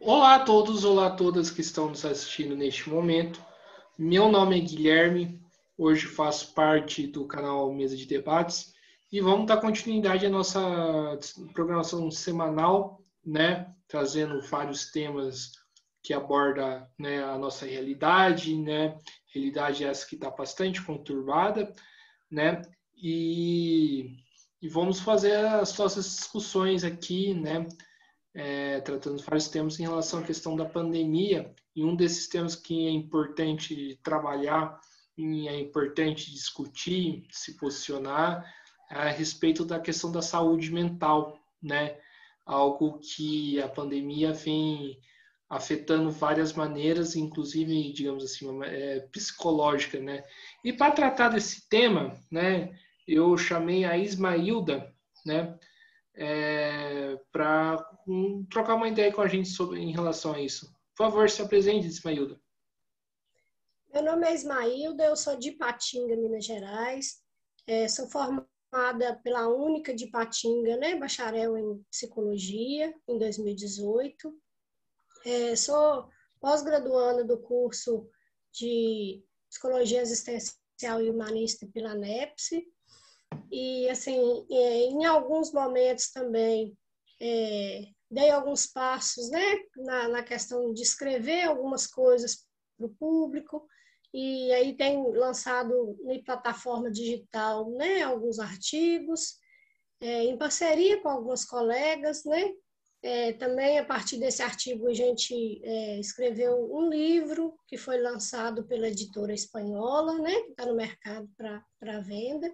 Olá a todos, olá a todas que estão nos assistindo neste momento. Meu nome é Guilherme, hoje faço parte do canal Mesa de Debates e vamos dar continuidade à nossa programação semanal, né, trazendo vários temas que aborda né, a nossa realidade, né, realidade essa que está bastante conturbada, né, e, e vamos fazer as nossas discussões aqui, né, é, tratando vários temas em relação à questão da pandemia, e um desses temas que é importante trabalhar e é importante discutir, se posicionar, é a respeito da questão da saúde mental, né? Algo que a pandemia vem afetando várias maneiras, inclusive, digamos assim, é, psicológica, né? E para tratar desse tema, né, eu chamei a Ismailda, né, é, para trocar uma ideia com a gente sobre, em relação a isso. Por favor, se apresente, Ismailda. Meu nome é Ismailda, eu sou de Patinga, Minas Gerais. É, sou formada pela Única de Patinga, né, bacharel em Psicologia, em 2018. É, sou pós-graduanda do curso de Psicologia Existencial e Humanista pela NEPSE. E, assim, é, em alguns momentos também é, dei alguns passos né, na, na questão de escrever algumas coisas para o público, e aí tem lançado em plataforma digital né, alguns artigos, é, em parceria com alguns colegas, né? É, também a partir desse artigo a gente é, escreveu um livro que foi lançado pela editora espanhola, né, que está no mercado para venda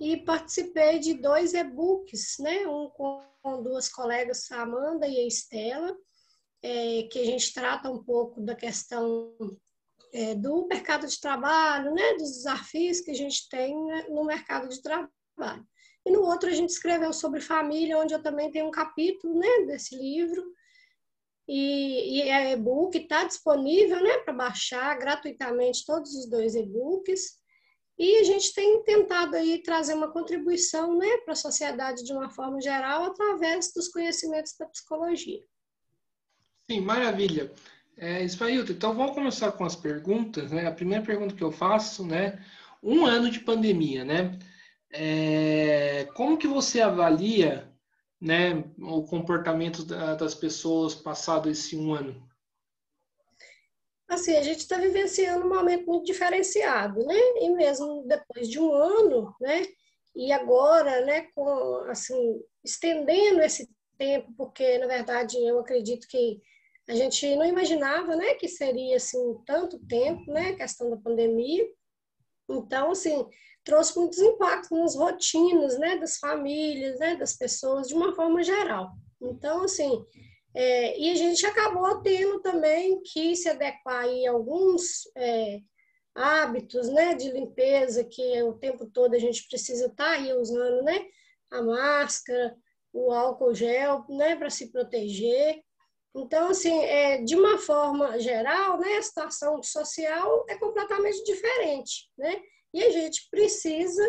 e participei de dois e-books, né? Um com duas colegas, a Amanda e a Estela, é, que a gente trata um pouco da questão é, do mercado de trabalho, né? Dos desafios que a gente tem né, no mercado de trabalho. E no outro a gente escreveu sobre família, onde eu também tenho um capítulo, né? Desse livro. E, e é e-book está disponível, né? Para baixar gratuitamente todos os dois e-books. E a gente tem tentado aí trazer uma contribuição né, para a sociedade de uma forma geral através dos conhecimentos da psicologia. Sim, maravilha. É, Ismailton, então vamos começar com as perguntas. Né? A primeira pergunta que eu faço, né? Um ano de pandemia, né? É, como que você avalia né, o comportamento das pessoas passado esse um ano? Assim, a gente está vivenciando um momento muito diferenciado, né? E mesmo depois de um ano, né? E agora, né, com, assim, estendendo esse tempo, porque, na verdade, eu acredito que a gente não imaginava, né, que seria, assim, tanto tempo, né, questão da pandemia. Então, assim, trouxe muitos impactos nas rotinas, né, das famílias, né, das pessoas, de uma forma geral. Então, assim, é, e a gente acabou tendo também que se adequar a alguns é, hábitos né, de limpeza que o tempo todo a gente precisa estar tá aí usando, né? A máscara, o álcool gel, né, para se proteger. Então, assim, é, de uma forma geral, né, a situação social é completamente diferente, né? E a gente precisa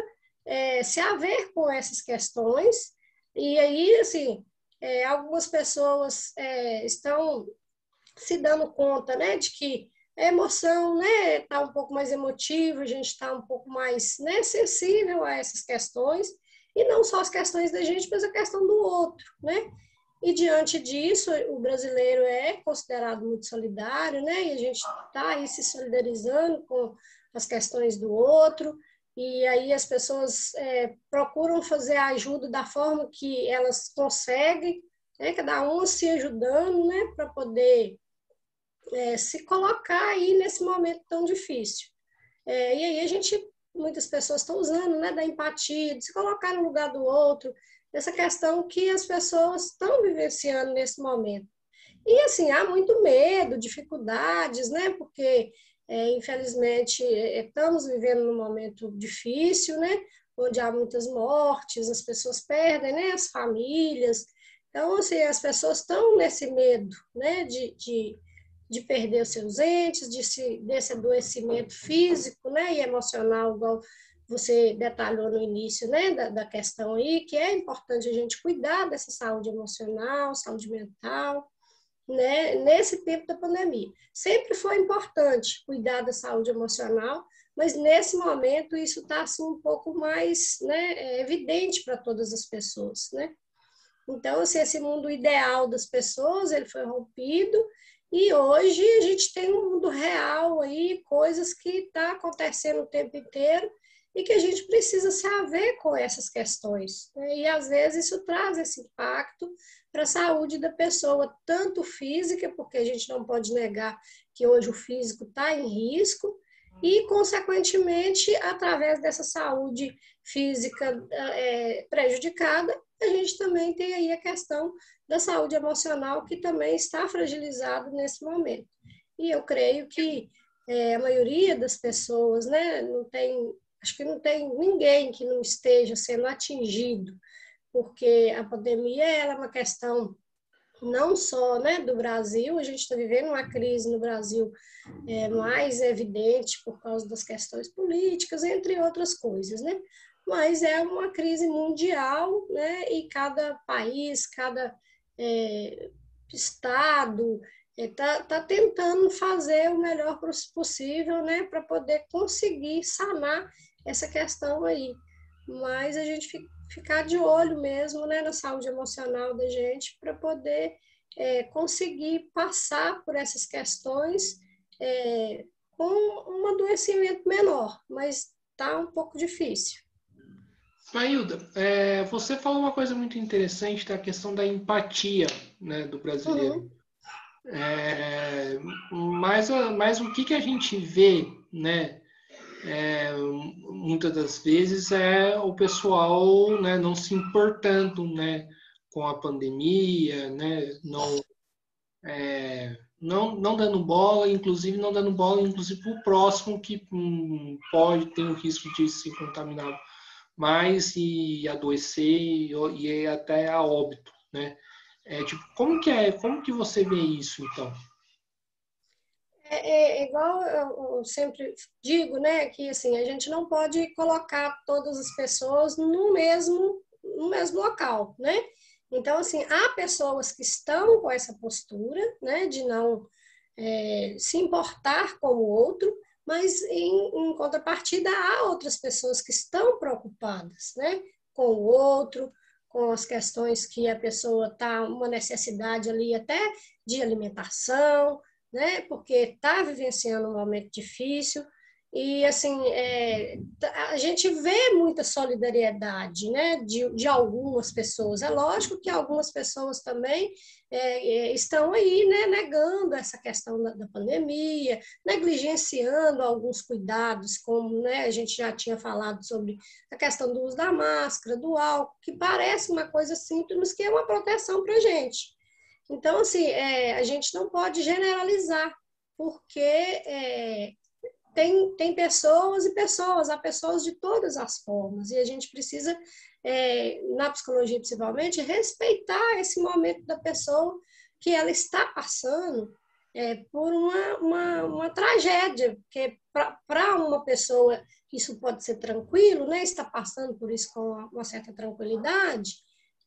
é, se haver com essas questões. E aí, assim, é, algumas pessoas é, estão se dando conta né, de que a emoção está né, tá um pouco mais emotiva, a gente está um pouco mais né, sensível a essas questões, e não só as questões da gente, mas a questão do outro. Né? E diante disso, o brasileiro é considerado muito solidário, né? e a gente está aí se solidarizando com as questões do outro, e aí as pessoas é, procuram fazer a ajuda da forma que elas conseguem, né? cada um se ajudando, né? Para poder é, se colocar aí nesse momento tão difícil. É, e aí a gente, muitas pessoas estão usando, né? Da empatia, de se colocar no lugar do outro, essa questão que as pessoas estão vivenciando nesse momento. E assim, há muito medo, dificuldades, né? Porque é, infelizmente, é, estamos vivendo num momento difícil, né? Onde há muitas mortes, as pessoas perdem, né? As famílias. Então, assim, as pessoas estão nesse medo, né? De, de, de perder os seus entes, de se, desse adoecimento físico, né? E emocional, igual você detalhou no início, né? Da, da questão aí, que é importante a gente cuidar dessa saúde emocional, saúde mental. Né, nesse tempo da pandemia. Sempre foi importante cuidar da saúde emocional, mas nesse momento isso está assim, um pouco mais né, é evidente para todas as pessoas. Né? Então, assim, esse mundo ideal das pessoas ele foi rompido e hoje a gente tem um mundo real aí, coisas que está acontecendo o tempo inteiro e que a gente precisa se haver com essas questões. Né? E às vezes isso traz esse impacto para a saúde da pessoa, tanto física, porque a gente não pode negar que hoje o físico está em risco, e, consequentemente, através dessa saúde física é, prejudicada, a gente também tem aí a questão da saúde emocional, que também está fragilizado nesse momento. E eu creio que é, a maioria das pessoas, né, não tem, acho que não tem ninguém que não esteja sendo atingido, porque a pandemia é uma questão não só né, do Brasil, a gente está vivendo uma crise no Brasil é, mais evidente por causa das questões políticas, entre outras coisas, né? Mas é uma crise mundial, né? E cada país, cada é, estado está é, tá tentando fazer o melhor possível, né? Para poder conseguir sanar essa questão aí. Mas a gente fica ficar de olho mesmo né, na saúde emocional da gente para poder é, conseguir passar por essas questões é, com um adoecimento menor, mas está um pouco difícil. Mailda, é, você falou uma coisa muito interessante da questão da empatia né, do brasileiro. Uhum. É, mas, mas o que, que a gente vê né, é, muitas das vezes é o pessoal né, não se importando né, com a pandemia, né, não, é, não, não dando bola, inclusive não dando bola, inclusive para o próximo que hum, pode ter o risco de se contaminar mais e adoecer e, e até a óbito, né? É, tipo, como que é, como que você vê isso então? É, é, é, igual eu sempre digo, né, que assim, a gente não pode colocar todas as pessoas no mesmo, no mesmo local, né? Então, assim, há pessoas que estão com essa postura, né, de não é, se importar com o outro, mas em, em, contrapartida há outras pessoas que estão preocupadas, né, com o outro, com as questões que a pessoa está, uma necessidade ali até de alimentação, né? Porque está vivenciando um momento difícil e assim é, a gente vê muita solidariedade, né? De, de algumas pessoas. É lógico que algumas pessoas também é, é, estão aí, né? Negando essa questão da, da, pandemia, negligenciando alguns cuidados, como né? A gente já tinha falado sobre a questão do uso da máscara, do álcool, que parece uma coisa simples, mas que é uma proteção para a gente. Então, assim, é, a gente não pode generalizar, porque é, tem, tem pessoas e pessoas, há pessoas de todas as formas, e a gente precisa, é, na psicologia principalmente, respeitar esse momento da pessoa que ela está passando é, por uma, uma, uma tragédia, porque para uma pessoa isso pode ser tranquilo, né, está passando por isso com uma certa tranquilidade,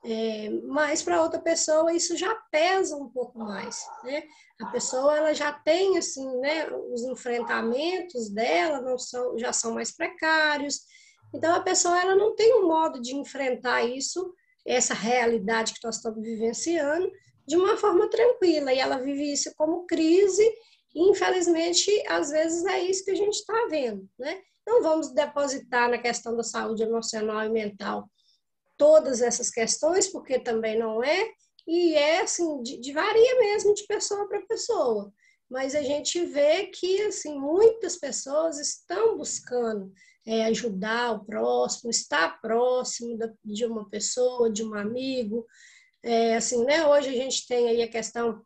é, mas para outra pessoa isso já pesa um pouco mais, né? A pessoa ela já tem assim, né? Os enfrentamentos dela não são, já são mais precários. Então a pessoa ela não tem um modo de enfrentar isso, essa realidade que nós estamos vivenciando, de uma forma tranquila. E ela vive isso como crise. E, infelizmente, às vezes é isso que a gente está vendo, né? Não vamos depositar na questão da saúde emocional e mental todas essas questões, porque também não é, e é assim, de, de varia mesmo de pessoa para pessoa. Mas a gente vê que assim, muitas pessoas estão buscando é, ajudar o próximo, estar próximo da, de uma pessoa, de um amigo. É, assim, né? Hoje a gente tem aí a questão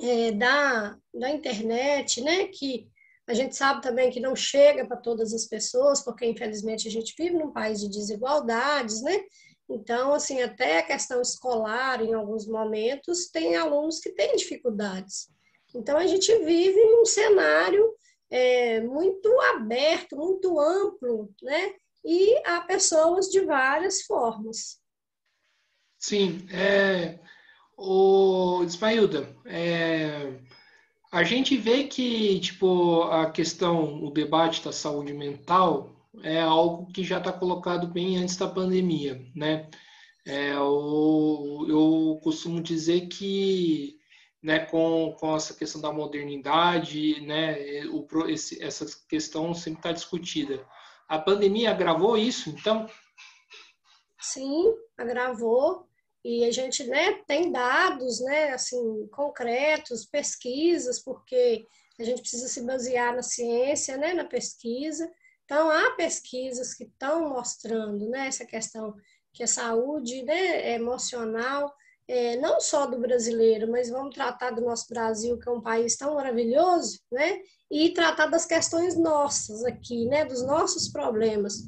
é, da, da internet, né? Que a gente sabe também que não chega para todas as pessoas, porque infelizmente a gente vive num país de desigualdades, né? Então, assim, até a questão escolar, em alguns momentos, tem alunos que têm dificuldades. Então, a gente vive num cenário é, muito aberto, muito amplo, né? E há pessoas de várias formas. Sim, é, O Ismailda, é, a gente vê que tipo a questão, o debate da saúde mental é algo que já está colocado bem antes da pandemia, né? É, eu, eu costumo dizer que né, com, com essa questão da modernidade, né, o, esse, essa questão sempre está discutida. A pandemia agravou isso, então? Sim, agravou. E a gente né, tem dados né, assim, concretos, pesquisas, porque a gente precisa se basear na ciência, né, na pesquisa. Então, há pesquisas que estão mostrando né, essa questão que a saúde né, emocional, é, não só do brasileiro, mas vamos tratar do nosso Brasil, que é um país tão maravilhoso, né, e tratar das questões nossas aqui, né, dos nossos problemas.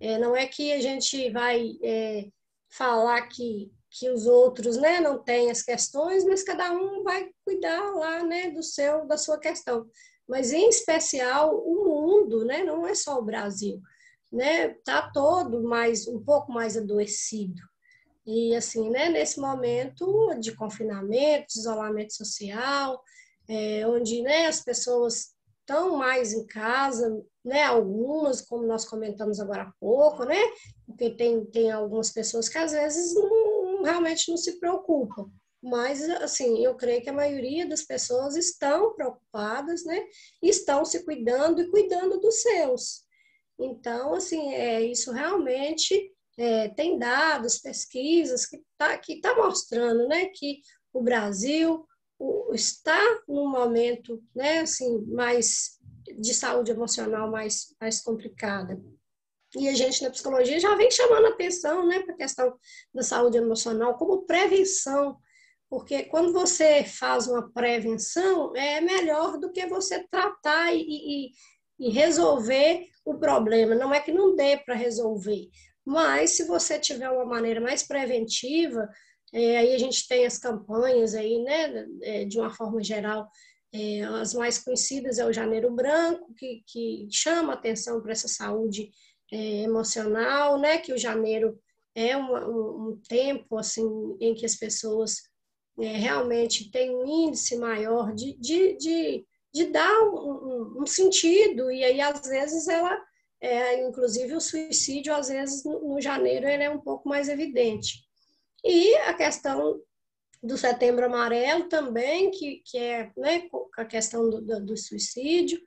É, não é que a gente vai é, falar que, que os outros né, não têm as questões, mas cada um vai cuidar lá né, do seu, da sua questão. Mas, em especial, o mundo, né, não é só o Brasil né, tá todo mais um pouco mais adoecido. E assim, né, nesse momento de confinamento, de isolamento social, é, onde né, as pessoas estão mais em casa, né, algumas, como nós comentamos agora há pouco, né, porque tem, tem algumas pessoas que às vezes não, realmente não se preocupam. Mas, assim, eu creio que a maioria das pessoas estão preocupadas, né, estão se cuidando e cuidando dos seus. Então, assim, é, isso realmente é, tem dados, pesquisas que está que tá mostrando né, que o Brasil o, está num momento né, assim, mais de saúde emocional mais, mais complicada. E a gente na psicologia já vem chamando atenção né, para a questão da saúde emocional como prevenção, porque quando você faz uma prevenção, é melhor do que você tratar e, e, e resolver o problema. Não é que não dê para resolver, mas se você tiver uma maneira mais preventiva, é, aí a gente tem as campanhas aí, né, é, de uma forma geral, é, as mais conhecidas é o Janeiro Branco, que, que chama atenção para essa saúde é, emocional, né, que o janeiro é um, um, tempo, assim, em que as pessoas é, realmente têm um índice maior de, de, de de dar um, um, sentido, e aí às vezes ela, é, inclusive o suicídio, às vezes no, no, janeiro ele é um pouco mais evidente. E a questão do setembro amarelo também, que, que é né, a questão do, do, do suicídio.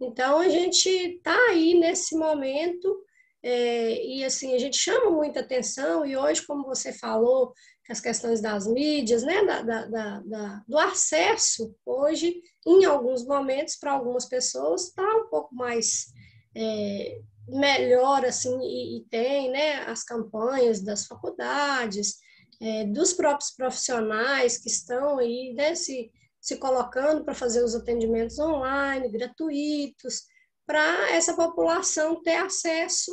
Então a gente está aí nesse momento é, e assim, a gente chama muita atenção, e hoje, como você falou, as questões das mídias, né, da, da, da, do acesso, hoje, em alguns momentos, para algumas pessoas, está um pouco mais é, melhor, assim, e, e, tem né, as campanhas das faculdades, é, dos próprios profissionais que estão aí né, se, se colocando para fazer os atendimentos online, gratuitos, para essa população ter acesso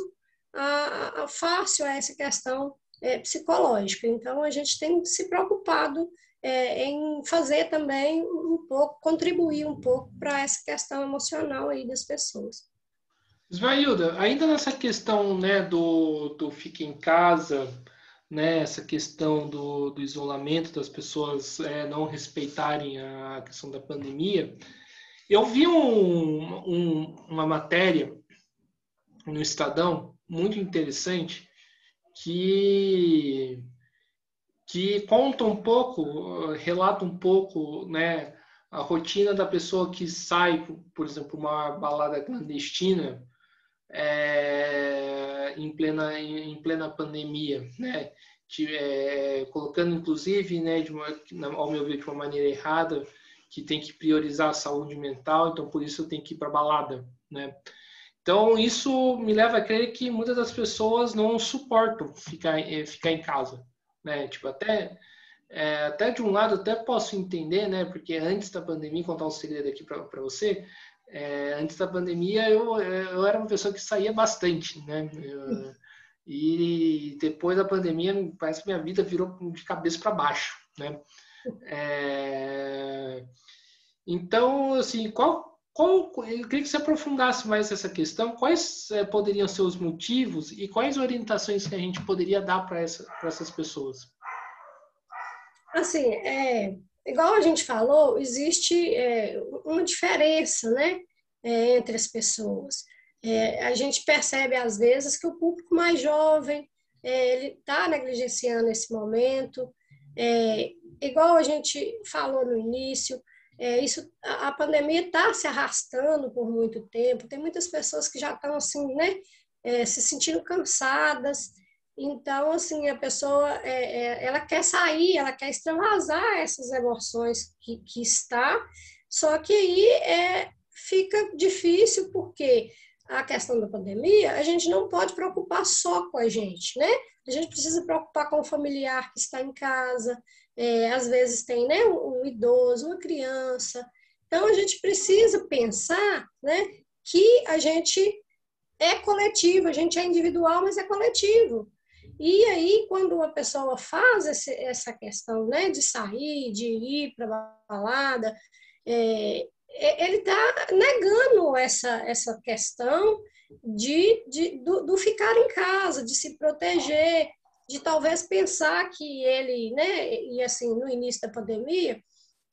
a, a, fácil a essa questão é, psicológica. Então, a gente tem se preocupado é, em fazer também um pouco, contribuir um pouco para essa questão emocional aí das pessoas. Ismailda, ainda nessa questão né, do, do fique em casa, né, essa questão do, do isolamento, das pessoas é, não respeitarem a questão da pandemia, eu vi um, um, uma matéria no Estadão muito interessante que que conta um pouco, relata um pouco, né, a rotina da pessoa que sai, por exemplo, uma balada clandestina é, em plena em plena pandemia, né, de, é, colocando inclusive, né, de uma, ao meu ver, de uma maneira errada, que tem que priorizar a saúde mental, então por isso tenho que ir para balada, né? Então, isso me leva a crer que muitas das pessoas não suportam ficar, eh, ficar em casa, né? Tipo, até, é, até de um lado, até posso entender, né? Porque antes da pandemia, contar um segredo aqui para você, é, antes da pandemia eu, eu era uma pessoa que saía bastante, né? Eu, e depois da pandemia, parece que minha vida virou de cabeça para baixo, né? É, então, assim, qual, qual, eu queria que você aprofundasse mais essa questão. Quais é, poderiam ser os motivos e quais orientações que a gente poderia dar para essa, essas pessoas? Assim, é, igual a gente falou, existe é, uma diferença, né, é, entre as pessoas. É, a gente percebe às vezes que o público mais jovem é, ele está negligenciando esse momento. É, igual a gente falou no início, é, isso, a, a pandemia está se arrastando por muito tempo. Tem muitas pessoas que já estão assim, né, é, se sentindo cansadas. Então, assim, a pessoa, é, é, ela quer sair, ela quer extravasar essas emoções que, que está, só que aí é, fica difícil porque a questão da pandemia, a gente não pode preocupar só com a gente, né? A gente precisa preocupar com o familiar que está em casa, é, às vezes tem né, um, idoso, uma criança. Então, a gente precisa pensar né, que a gente é coletivo, a gente é individual, mas é coletivo. E aí, quando uma pessoa faz esse, essa questão né, de sair, de ir para a balada, é, é, ele está negando essa, essa questão de, de do, do, ficar em casa, de se proteger, de talvez pensar que ele, né, e assim, no início da pandemia,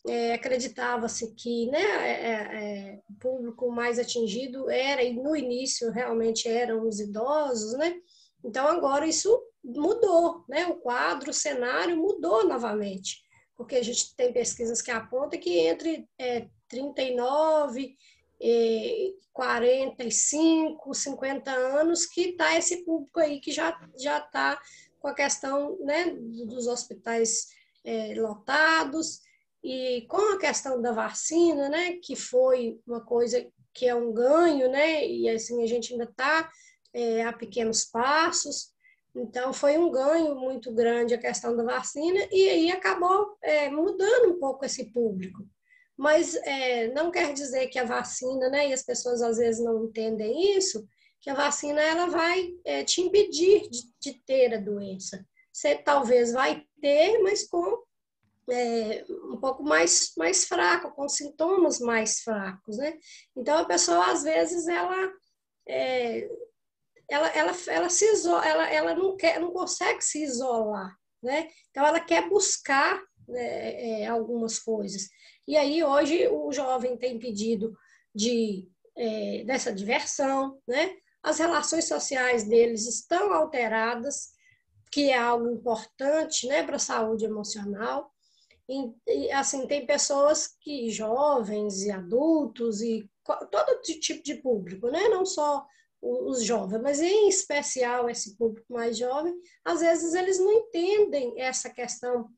é, acreditava-se que né, é, é, o público mais atingido era, e no início realmente eram os idosos, né? Então agora isso mudou, né? O quadro, o cenário mudou novamente, porque a gente tem pesquisas que apontam que entre é, 39, é, 45, 50 anos que está esse público aí que já já está com a questão né, dos hospitais é, lotados e com a questão da vacina, né, que foi uma coisa que é um ganho, né, e assim a gente ainda está é, a pequenos passos, então foi um ganho muito grande a questão da vacina e aí acabou é, mudando um pouco esse público. Mas é, não quer dizer que a vacina, né, e as pessoas às vezes não entendem isso, que a vacina ela vai é, te impedir de, de ter a doença. Você talvez vai ter, mas com é, um pouco mais, mais fraco, com sintomas mais fracos, né? Então, a pessoa, às vezes, ela, é, ela, ela, ela, se isola, ela, ela não, quer, não consegue se isolar, né? Então, ela quer buscar né, é, algumas coisas. E aí, hoje, o jovem tem pedido de, é, dessa diversão, né? As relações sociais deles estão alteradas, que é algo importante, né, para a saúde emocional. E, assim, tem pessoas que, jovens e adultos, e todo tipo de público, né? não só os jovens, mas em especial esse público mais jovem, às vezes eles não entendem essa questão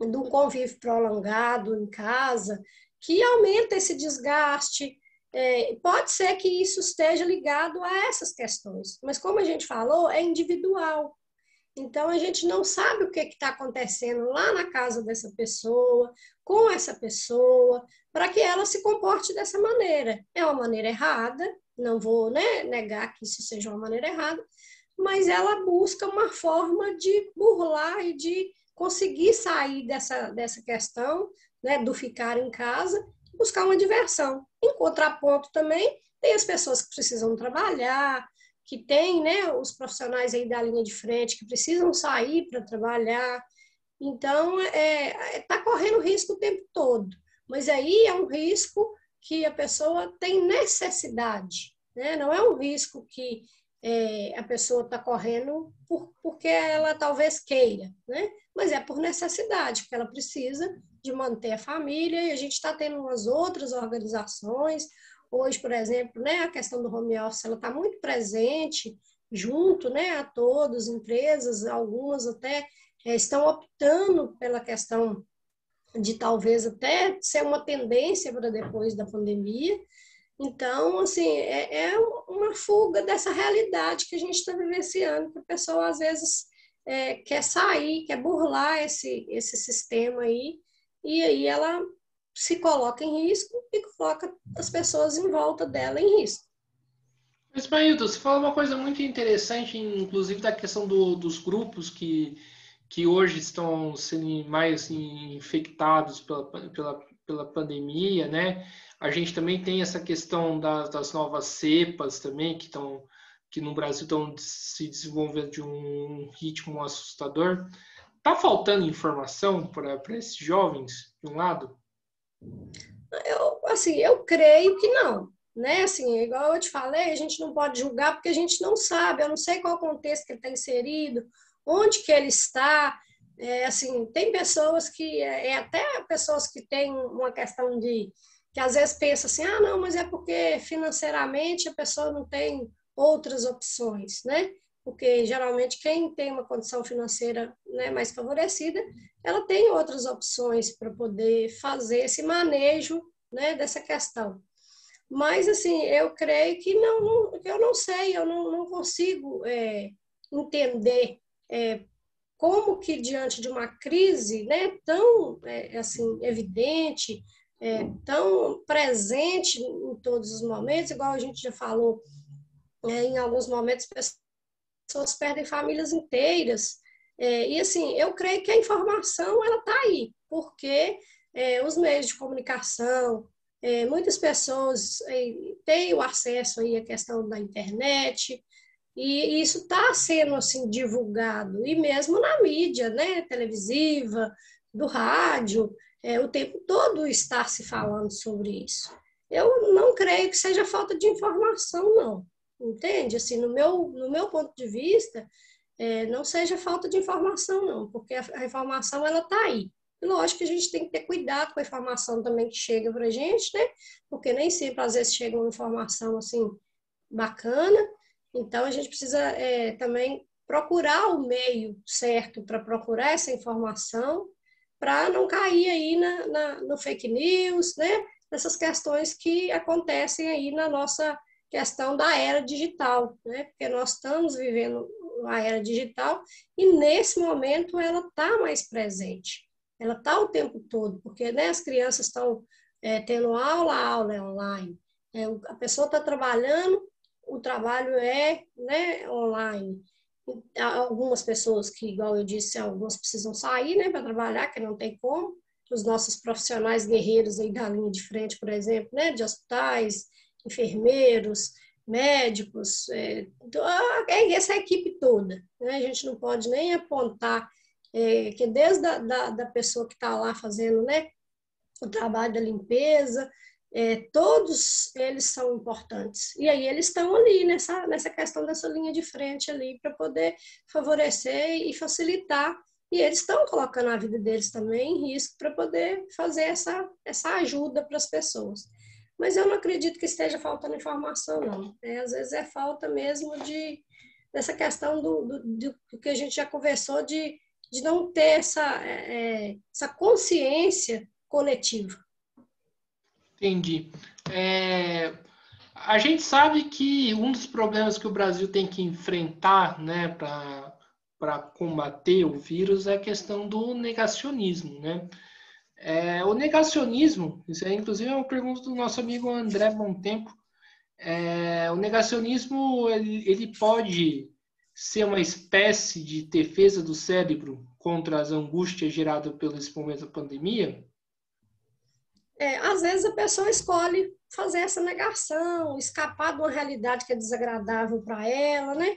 do convívio prolongado em casa, que aumenta esse desgaste. É, pode ser que isso esteja ligado a essas questões, mas como a gente falou, é individual. Então, a gente não sabe o que está acontecendo lá na casa dessa pessoa, com essa pessoa, para que ela se comporte dessa maneira. É uma maneira errada, não vou né, negar que isso seja uma maneira errada, mas ela busca uma forma de burlar e de conseguir sair dessa, dessa questão né, do ficar em casa buscar uma diversão. Em contraponto também, tem as pessoas que precisam trabalhar, que tem né, os profissionais aí da linha de frente que precisam sair para trabalhar. Então, está é, é tá correndo risco o tempo todo. Mas aí é um risco que a pessoa tem necessidade, né? não é um risco que é, a pessoa está correndo por, porque ela talvez queira, né? mas é por necessidade, porque ela precisa de manter a família e a gente está tendo umas outras organizações, Hoje, por exemplo, né, a questão do home office ela está muito presente junto né, a todos, empresas, algumas até é, estão optando pela questão de talvez até ser uma tendência para depois da pandemia. Então, assim, é, é uma fuga dessa realidade que a gente está vivenciando, que a pessoa às vezes é, quer sair, quer burlar esse, esse sistema aí, e aí ela se coloca em risco e coloca as pessoas em volta dela em risco. Mas, Maíldo, você falou uma coisa muito interessante, inclusive da questão do, dos grupos que, que hoje estão sendo mais assim, infectados pela, pela, pela pandemia, né? A gente também tem essa questão das, das novas cepas também, que estão que no Brasil estão se desenvolvendo de um ritmo assustador. Tá faltando informação para esses jovens, de um lado? Eu, assim, eu creio que não. Né? Assim, igual eu te falei, a gente não pode julgar porque a gente não sabe, eu não sei qual contexto que ele está inserido, onde que ele está. É, assim, tem pessoas que, é, é, até pessoas que têm uma questão de, que às vezes pensa assim, ah, não, mas é porque financeiramente a pessoa não tem outras opções, né? Porque geralmente quem tem uma condição financeira né, mais favorecida, ela tem outras opções para poder fazer esse manejo né, dessa questão. Mas, assim, eu creio que não, não eu não sei, eu não, não consigo é, entender é, como que diante de uma crise né, tão é, assim, evidente, é, tão presente em todos os momentos, igual a gente já falou, é, em alguns momentos pessoas perdem famílias inteiras. É, e assim, eu creio que a informação ela está aí, porque os meios de comunicação, é, muitas pessoas é, têm o acesso aí à questão da internet, e isso está sendo assim divulgado, e mesmo na mídia, né, televisiva, do rádio, é, o tempo todo está se falando sobre isso. Eu não creio que seja falta de informação, não. Entende? Assim, no meu, no meu ponto de vista, é, não seja falta de informação, não, porque a, a informação ela está aí. Lógico que a gente tem que ter cuidado com a informação também que chega para a gente, né? Porque nem sempre, às vezes, chega uma informação, assim, bacana. Então, a gente precisa é, também procurar o meio certo para procurar essa informação, para não cair aí na, na, no fake news, né? Nessas questões que acontecem aí na nossa questão da era digital, né? Porque nós estamos vivendo a era digital e nesse momento ela está mais presente ela está o tempo todo, porque né, as crianças estão é, tendo aula, a aula é online, é, a pessoa está trabalhando, o trabalho é né, online. Algumas pessoas que, igual eu disse, algumas precisam sair né, para trabalhar, que não tem como. Os nossos profissionais guerreiros aí da linha de frente, por exemplo, né, de hospitais, enfermeiros, médicos, é, é essa equipe toda. Né? A gente não pode nem apontar é, que desde a, da, da pessoa que está lá fazendo né, o trabalho da limpeza, é, todos eles são importantes. E aí eles estão ali nessa, nessa questão dessa linha de frente ali para poder favorecer e facilitar. E eles estão colocando a vida deles também em risco para poder fazer essa, essa ajuda para as pessoas. Mas eu não acredito que esteja faltando informação, não. É, às vezes é falta mesmo de dessa questão do, do, do que a gente já conversou de de não ter essa, é, é, essa consciência coletiva. Entendi. É, a gente sabe que um dos problemas que o Brasil tem que enfrentar né, para combater o vírus é a questão do negacionismo. Né? É, o negacionismo, isso é inclusive é uma pergunta do nosso amigo André Montempo, é, o negacionismo ele, ele pode ser uma espécie de defesa do cérebro contra as angústias geradas pelo momento da pandemia? É, às vezes a pessoa escolhe fazer essa negação, escapar de uma realidade que é desagradável para ela, né?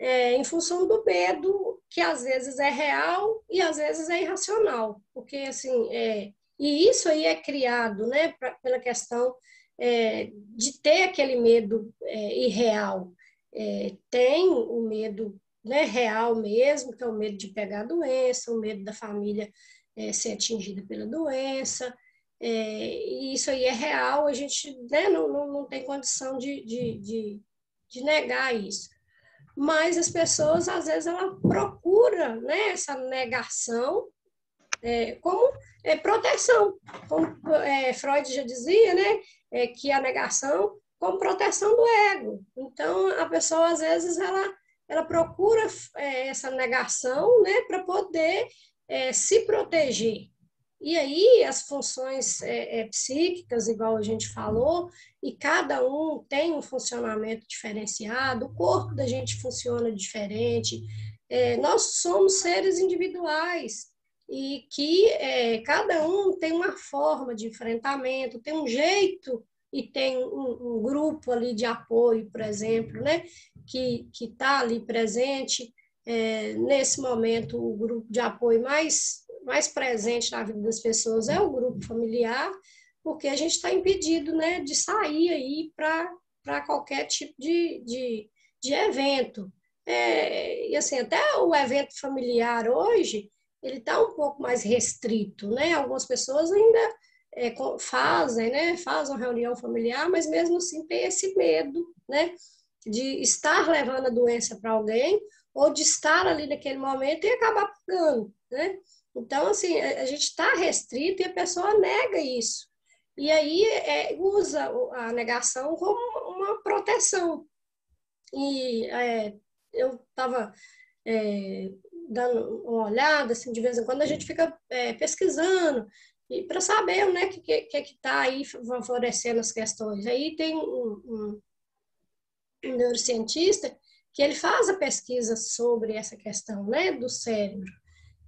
É, em função do medo que às vezes é real e às vezes é irracional, porque assim, é, e isso aí é criado, né, pra, pela questão é, de ter aquele medo é, irreal, é, tem o medo né, real mesmo, que é o medo de pegar a doença, o medo da família é, ser atingida pela doença, e isso aí é real, a gente né, não, não, não tem condição de, de, de, de negar isso. Mas as pessoas, às vezes, ela procura né, essa negação é, como é, proteção. Como é, Freud já dizia, né, é, que a negação como proteção do ego. Então, a pessoa, às vezes, ela, ela procura é, essa negação né, para poder é, se proteger. E aí, as funções é, é, psíquicas, igual a gente falou, e cada um tem um funcionamento diferenciado, o corpo da gente funciona diferente, é, nós somos seres individuais e que é, cada um tem uma forma de enfrentamento, tem um jeito e tem um, um, grupo ali de apoio, por exemplo, né, que está ali presente, É, nesse momento, o grupo de apoio mais, mais presente na vida das pessoas é o grupo familiar, porque a gente está impedido né, de sair aí para qualquer tipo de, de, de evento. É, e assim, até o evento familiar hoje, ele está um pouco mais restrito, né? Algumas pessoas ainda é, fazem, né? Fazem uma reunião familiar, mas mesmo assim tem esse medo, né? De estar levando a doença para alguém ou de estar ali naquele momento e acabar pegando, né? Então, assim, a, gente está restrito e a pessoa nega isso. E aí é, usa a negação como uma proteção. E é, eu estava é, dando uma olhada, assim, de vez em quando a gente fica é, pesquisando e para saber né, o que está que, que tá aí favorecendo as questões. Aí tem um, um, um, neurocientista que ele faz a pesquisa sobre essa questão né, do cérebro,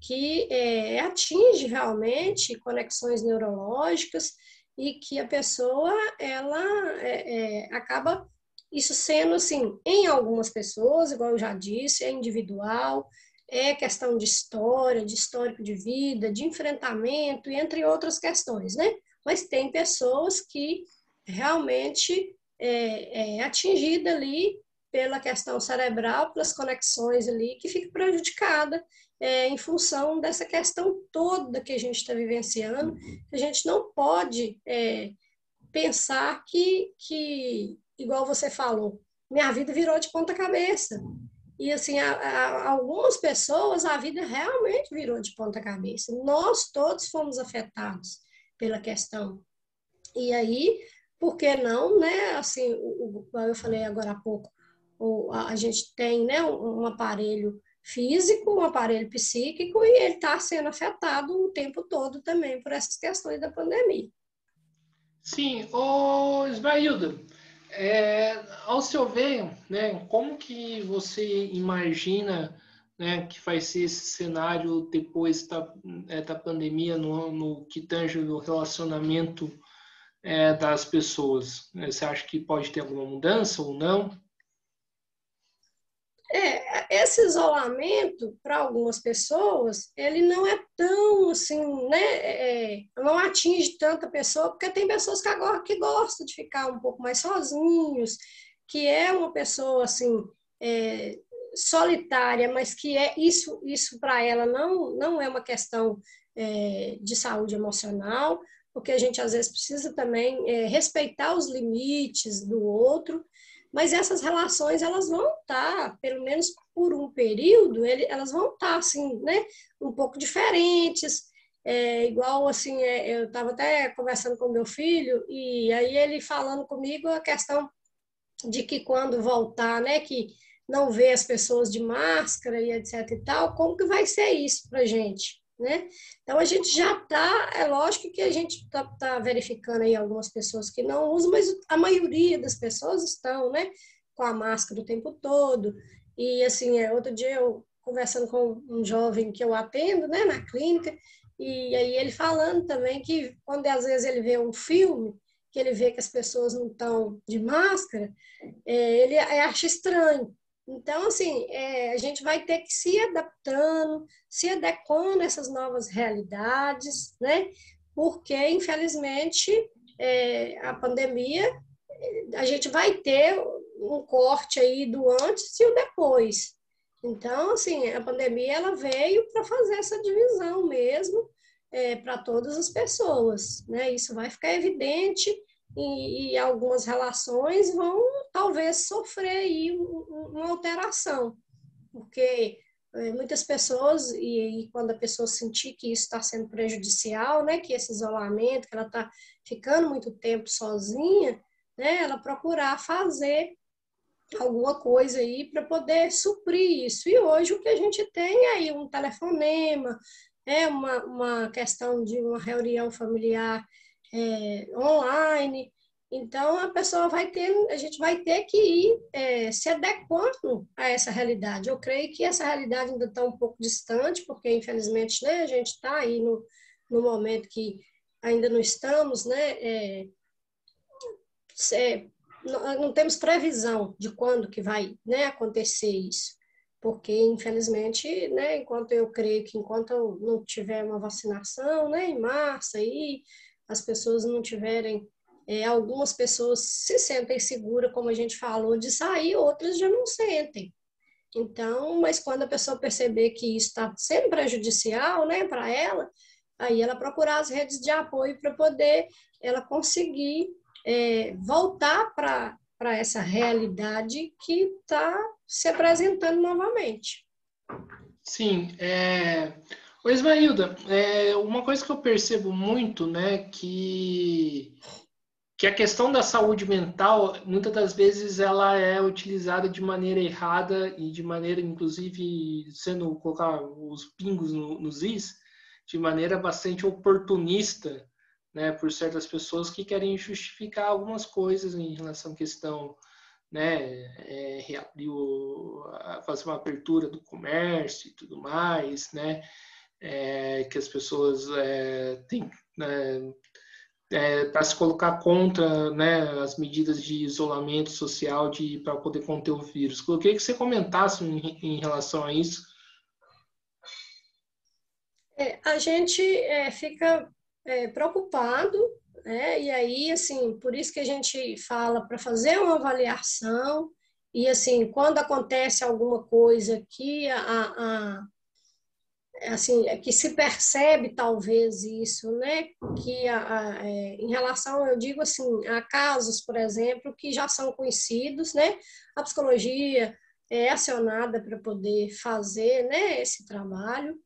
que é, atinge realmente conexões neurológicas e que a pessoa ela é, é, acaba isso sendo assim, em algumas pessoas, igual eu já disse, é individual, é questão de história, de histórico de vida, de enfrentamento, entre outras questões, né? Mas tem pessoas que realmente é, é atingida ali pela questão cerebral, pelas conexões ali, que fica prejudicada é, em função dessa questão toda que a gente está vivenciando. A gente não pode é, pensar que, que igual você falou, minha vida virou de ponta cabeça. E, assim, a, a, algumas pessoas, a vida realmente virou de ponta cabeça. Nós todos fomos afetados pela questão. E aí, por que não, né? Assim, o, o, eu falei agora há pouco, o, a, a, gente tem né, um, um, aparelho físico, um aparelho psíquico, e ele está sendo afetado o tempo todo também por essas questões da pandemia. Sim, ô Ismailda, é, ao seu ver, né, como que você imagina né, que vai ser esse cenário depois da, é, da pandemia no, no que tange o relacionamento é, das pessoas? Você acha que pode ter alguma mudança ou não? É, esse isolamento, para algumas pessoas, ele não é tão assim, né? É, não atinge tanta pessoa, porque tem pessoas que agora que gostam de ficar um pouco mais sozinhos, que é uma pessoa assim é, solitária, mas que é isso, isso para ela não não é uma questão é, de saúde emocional, porque a gente às vezes precisa também é, respeitar os limites do outro mas essas relações elas vão estar, pelo menos por um período, ele, elas vão estar assim, né, um pouco diferentes. É, igual assim, é, eu estava até conversando com meu filho e aí ele falando comigo a questão de que quando voltar, né, que não vê as pessoas de máscara e etc e tal, como que vai ser isso para gente? Né? Então a gente já está, é lógico que a gente está tá verificando aí algumas pessoas que não usam, mas a maioria das pessoas estão, né, com a máscara o tempo todo. E assim, é, outro dia eu conversando com um jovem que eu atendo, né, na clínica, e aí ele falando também que quando às vezes ele vê um filme, que ele vê que as pessoas não estão de máscara, é, ele acha estranho. Então, assim, é, a gente vai ter que se adaptando, se adequando a essas novas realidades, né? Porque, infelizmente, é, a pandemia, a gente vai ter um corte aí do antes e o depois. Então, assim, a pandemia ela veio para fazer essa divisão mesmo é, para todas as pessoas, né? Isso vai ficar evidente e, e algumas relações vão talvez sofrer aí uma alteração, porque é, muitas pessoas, e, e, quando a pessoa sentir que isso está sendo prejudicial, né, que esse isolamento, que ela está ficando muito tempo sozinha, né, ela procurar fazer alguma coisa aí para poder suprir isso. E hoje o que a gente tem é aí um telefonema, é uma, uma questão de uma reunião familiar é, online. Então, a pessoa vai ter, a gente vai ter que ir é, se adequando a essa realidade. Eu creio que essa realidade ainda está um pouco distante, porque, infelizmente, né, a gente está aí no, no momento que ainda não estamos, né, é, é, não, não, temos previsão de quando que vai né, acontecer isso. porque infelizmente, né, enquanto eu creio que enquanto não tiver uma vacinação, né, em março aí, as pessoas não tiverem, é, algumas pessoas se sentem seguras, como a gente falou, de sair, outras já não sentem. Então, mas quando a pessoa perceber que isso está sendo prejudicial, né, para ela, aí ela procurar as redes de apoio para poder ela conseguir é, voltar para essa realidade que está se apresentando novamente. Sim, é... Ô Ismailda, é uma coisa que eu percebo muito, né, que que a questão da saúde mental, muitas das vezes, ela é utilizada de maneira errada e de maneira, inclusive, sendo colocar os pingos no, nos is, de maneira bastante oportunista, né, por certas pessoas que querem justificar algumas coisas em relação à questão né, é, reabrir fazer uma apertura do comércio e tudo mais, né, é, que as pessoas é, têm né, é, para se colocar contra né, as medidas de isolamento social para poder conter o vírus. Queria que você comentasse em, em relação a isso. É, a gente é, fica é, preocupado né? E aí, assim, por isso que a gente fala para fazer uma avaliação e, assim, quando acontece alguma coisa que a, a assim, que se percebe talvez isso, né, que a, a, é, em relação, eu digo assim, a casos, por exemplo, que já são conhecidos, né, a psicologia é acionada para poder fazer, né, esse trabalho,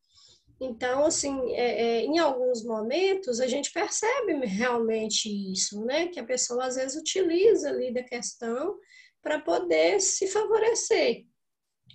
então, assim, é, é, em alguns momentos a gente percebe realmente isso, né? Que a pessoa às vezes utiliza ali da questão para poder se favorecer.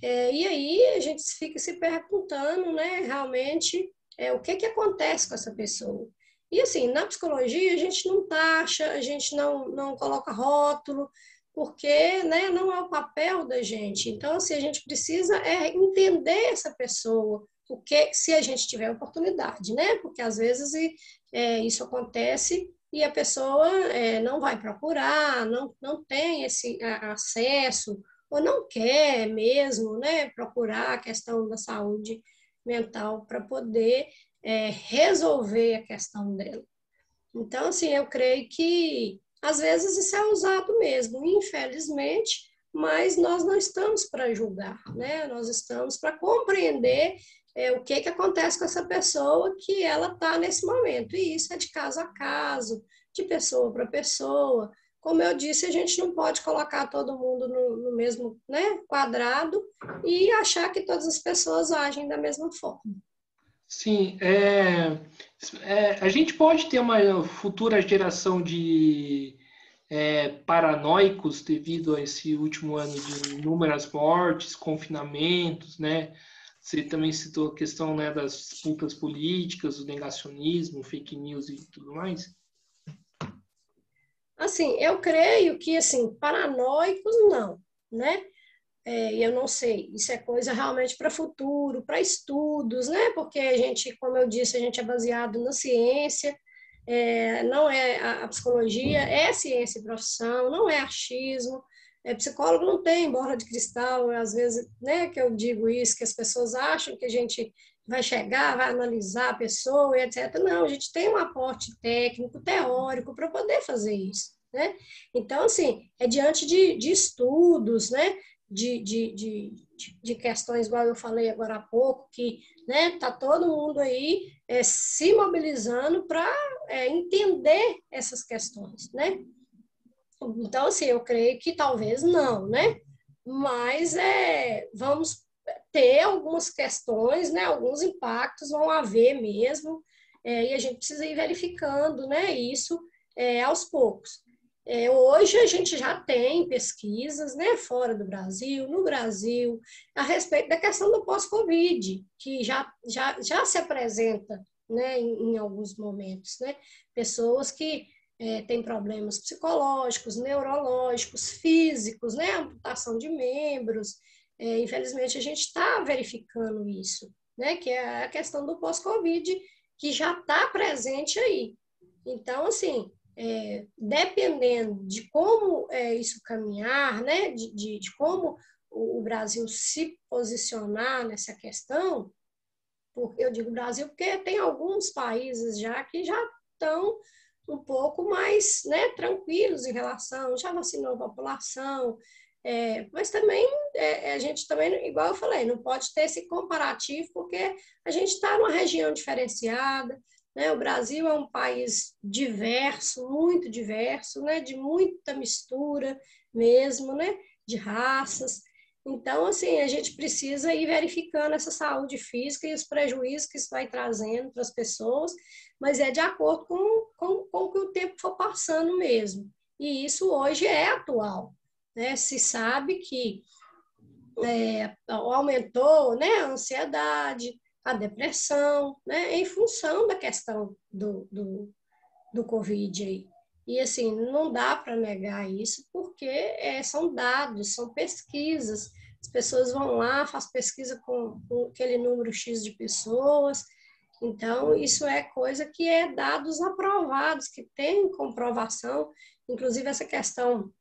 É, e aí a gente fica se perguntando, né? Realmente, é, o que que acontece com essa pessoa? E assim, na psicologia a gente não taxa, a gente não, não coloca rótulo, porque né, não é o papel da gente. Então, assim, a gente precisa é entender essa pessoa, o que se a gente tiver oportunidade, né? Porque às vezes é, isso acontece e a pessoa é, não vai procurar, não, não tem esse acesso ou não quer mesmo, né? Procurar a questão da saúde mental para poder é, resolver a questão dela. Então, assim, eu creio que às vezes isso é usado mesmo, infelizmente, mas nós não estamos para julgar, né? Nós estamos para compreender é, o que, que acontece com essa pessoa que ela está nesse momento. E isso é de caso a caso, de pessoa para pessoa. Como eu disse, a gente não pode colocar todo mundo no, no mesmo né, quadrado e achar que todas as pessoas agem da mesma forma. Sim, é, é, a gente pode ter uma futura geração de é, paranoicos devido a esse último ano de inúmeras mortes, confinamentos, né? Você também citou a questão né, das disputas políticas, o negacionismo, fake news e tudo mais? Assim, eu creio que, assim, paranoicos não, né? É, eu não sei, isso é coisa realmente para futuro, para estudos, né? Porque a gente, como eu disse, a gente é baseado na ciência, é, não é a, a psicologia, é ciência e profissão, não é achismo, é, psicólogo não tem bola de cristal, às vezes, né, que eu digo isso, que as pessoas acham que a gente vai chegar, vai analisar a pessoa e etc. Não, a gente tem um aporte técnico, teórico para poder fazer isso, né? Então, assim, é diante de, de estudos, né, de, de, de, de, questões, igual eu falei agora há pouco, que né, tá todo mundo aí é, se mobilizando para é, entender essas questões, né? Então, assim, eu creio que talvez não, né? Mas é, vamos ter algumas questões, né? Alguns impactos vão haver mesmo, é, e a gente precisa ir verificando, né? Isso é, aos poucos. É, hoje a gente já tem pesquisas, né? Fora do Brasil, no Brasil, a respeito da questão do pós-Covid, que já, já, já se apresenta, né? Em, em alguns momentos, né? Pessoas que é, problemas psicológicos, neurológicos, físicos, né? Amputação de membros. É, infelizmente, a gente está verificando isso, né? Que é a questão do pós-Covid, que já está presente aí. Então, assim, é, dependendo de como é, isso caminhar, né? De, de, de como o Brasil se posicionar nessa questão, porque eu digo Brasil porque tem alguns países já que já estão um pouco mais né, tranquilos em relação, já vacinou a população, é, mas também é, a gente também, igual eu falei, não pode ter esse comparativo, porque a gente está numa região diferenciada, né? o Brasil é um país diverso, muito diverso, né? de muita mistura mesmo, né? de raças. Então, assim, a gente precisa ir verificando essa saúde física e os prejuízos que isso vai trazendo para as pessoas, mas é de acordo com, com, com o que o tempo for passando mesmo. E isso hoje é atual. Né? Se sabe que é, aumentou né, a ansiedade, a depressão, né, em função da questão do, do, do Covid aí. E assim, não dá para negar isso, porque é, são dados, são pesquisas. As pessoas vão lá, faz pesquisa com, com aquele número X de pessoas. Então, isso é coisa que é dados aprovados, que tem comprovação. Inclusive, essa questão que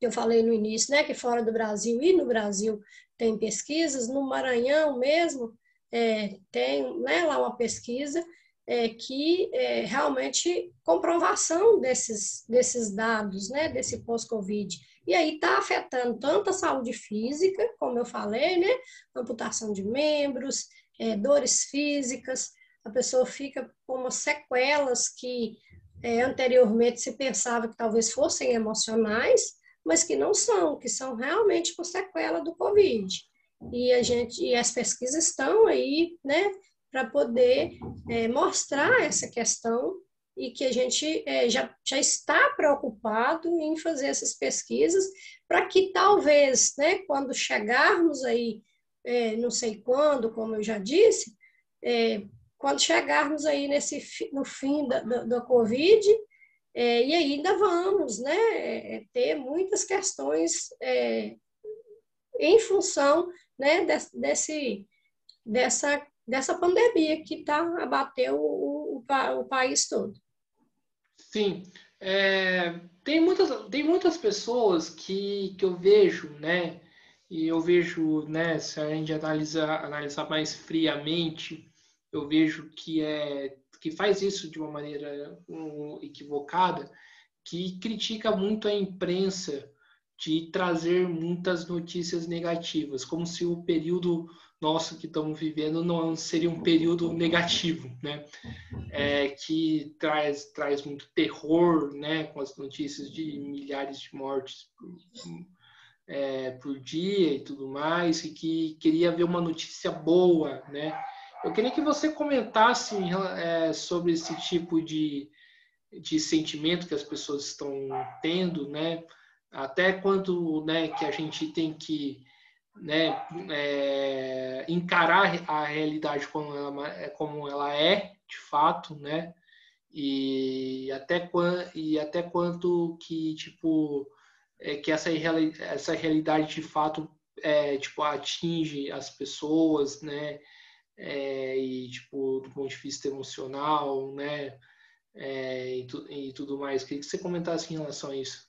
eu falei no início, né, que fora do Brasil e no Brasil tem pesquisas, no Maranhão mesmo é, tem né, lá uma pesquisa é, que é, realmente comprovação desses, desses dados, né, desse pós-Covid. E aí está afetando tanto a saúde física, como eu falei, né, amputação de membros, é, dores físicas, a pessoa fica com umas sequelas que é, anteriormente se pensava que talvez fossem emocionais, mas que não são, que são realmente por sequela do Covid. E a gente, e as pesquisas estão aí, né, para poder é, mostrar essa questão e que a gente é, já, já está preocupado em fazer essas pesquisas para que talvez, né, quando chegarmos aí, é, não sei quando, como eu já disse, é, quando chegarmos aí nesse no fim da, da, da Covid, é, e ainda vamos né, é, ter muitas questões é, em função né, desse, dessa, dessa pandemia que tá, abateu o, o, o país todo. Sim. É, tem, muitas, tem muitas pessoas que, que eu vejo, né? E eu vejo, né, se a gente analisar, analisar mais friamente, eu vejo que é que faz isso de uma maneira equivocada, que critica muito a imprensa de trazer muitas notícias negativas, como se o período nosso que estamos vivendo não seria um período negativo, né? É, que traz, traz muito terror, né? Com as notícias de milhares de mortes por, é, por dia e tudo mais, e que queria ver uma notícia boa, né? Eu queria que você comentasse é, sobre esse tipo de, de sentimento que as pessoas estão tendo, né? Até quanto né, que a gente tem que né, é, encarar a realidade como ela, é, como ela é, de fato, né? E até, e até quanto que, tipo, é, que essa, essa realidade de fato é, tipo, atinge as pessoas, né? É, e tipo do ponto de vista emocional, né, é, e, tu, e, tudo mais. Queria que você comentasse em relação a isso.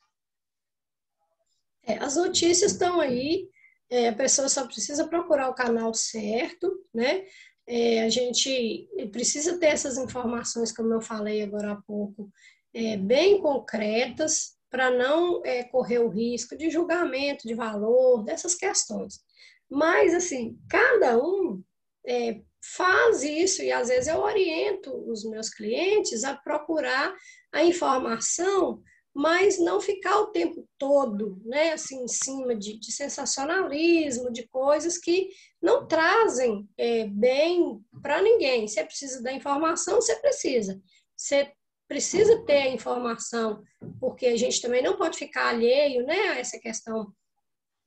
É, as notícias estão aí, é, a pessoa só precisa procurar o canal certo, né? É, a gente precisa ter essas informações, como eu falei agora há pouco, é, bem concretas, para não correr o risco de julgamento de valor, dessas questões. Mas, assim, cada um é, faz isso, e às vezes eu oriento os meus clientes a procurar a informação, mas não ficar o tempo todo, né, assim, em cima de, de sensacionalismo, de coisas que não trazem é, bem para ninguém. Você precisa da informação, você precisa. Você precisa ter a informação, porque a gente também não pode ficar alheio, né, a essa questão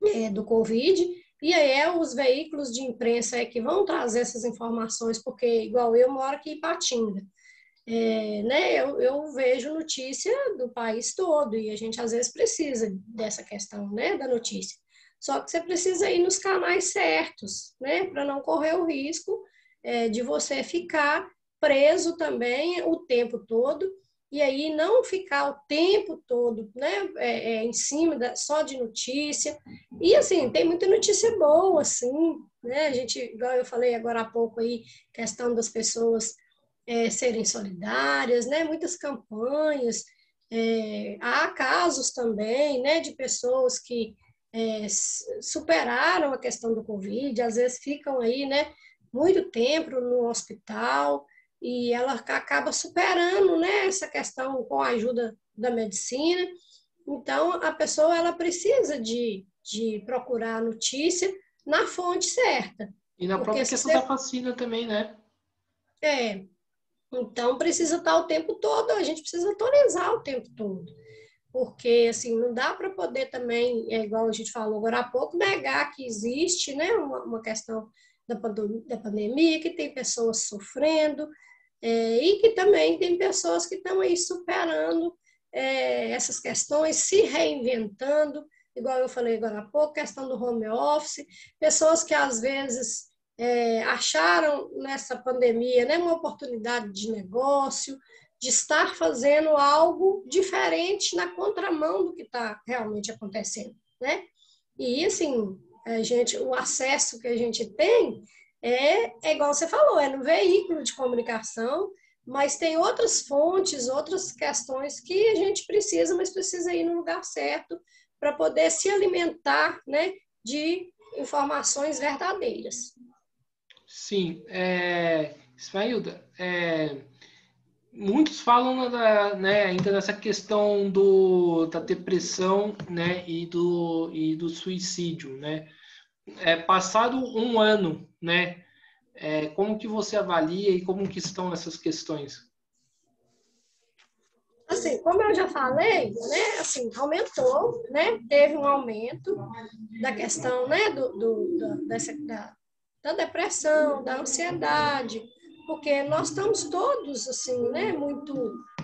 é, do Covid, e aí é os veículos de imprensa é que vão trazer essas informações, porque igual eu moro aqui em Patinga. É, né, eu, eu, vejo notícia do país todo e a gente às vezes precisa dessa questão né, da notícia. Só que você precisa ir nos canais certos, né, para não correr o risco é, de você ficar preso também o tempo todo e aí não ficar o tempo todo né, é, é, em cima da, só de notícia. E assim, tem muita notícia boa, assim, né? A gente, igual eu falei agora há pouco aí, questão das pessoas é, serem solidárias, né? Muitas campanhas. É, há casos também, né, de pessoas que é, superaram a questão do Covid, às vezes ficam aí, né, muito tempo no hospital, e ela acaba superando né, essa questão com a ajuda da medicina. Então, a pessoa ela precisa de, de procurar a notícia na fonte certa. E na própria questão você... da vacina também, né? É. Então, precisa estar o tempo todo, a gente precisa atualizar o tempo todo. Porque, assim, não dá para poder também, é igual a gente falou agora há pouco, negar que existe né, uma, uma questão da, da pandemia, que tem pessoas sofrendo, é, e que também tem pessoas que estão aí superando é, essas questões, se reinventando, igual eu falei agora há pouco, questão do home office, pessoas que às vezes é, acharam nessa pandemia né, uma oportunidade de negócio, de estar fazendo algo diferente na contramão do que está realmente acontecendo, né? E assim, a gente, o acesso que a gente tem é, é igual você falou, é no veículo de comunicação, mas tem outras fontes, outras questões que a gente precisa, mas precisa ir no lugar certo para poder se alimentar né, de informações verdadeiras. Sim, é, Ismailda, é, muitos falam da, né, ainda dessa questão do, da depressão né, e, do, e do suicídio, né? É, passado um ano, né? É, como que você avalia e como que estão essas questões? Assim, como eu já falei, né, assim, aumentou, né, teve um aumento da questão, né, do, do da, dessa, da, da depressão, da ansiedade, porque nós estamos todos, assim, né, muito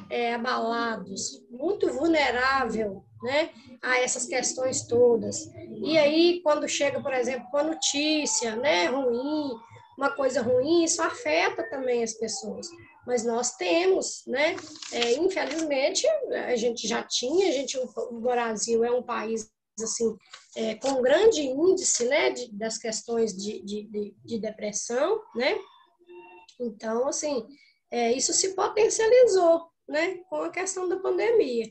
é, abalados, muito vulnerável né, a essas questões todas. E aí, quando chega, por exemplo, uma notícia né, ruim, uma coisa ruim, isso afeta também as pessoas. Mas nós temos, né, é, infelizmente, a gente já tinha, a gente, o Brasil é um país assim, é, com grande índice né, de, das questões de, de, de, depressão, né? Então, assim, é, isso se potencializou né, com a questão da pandemia.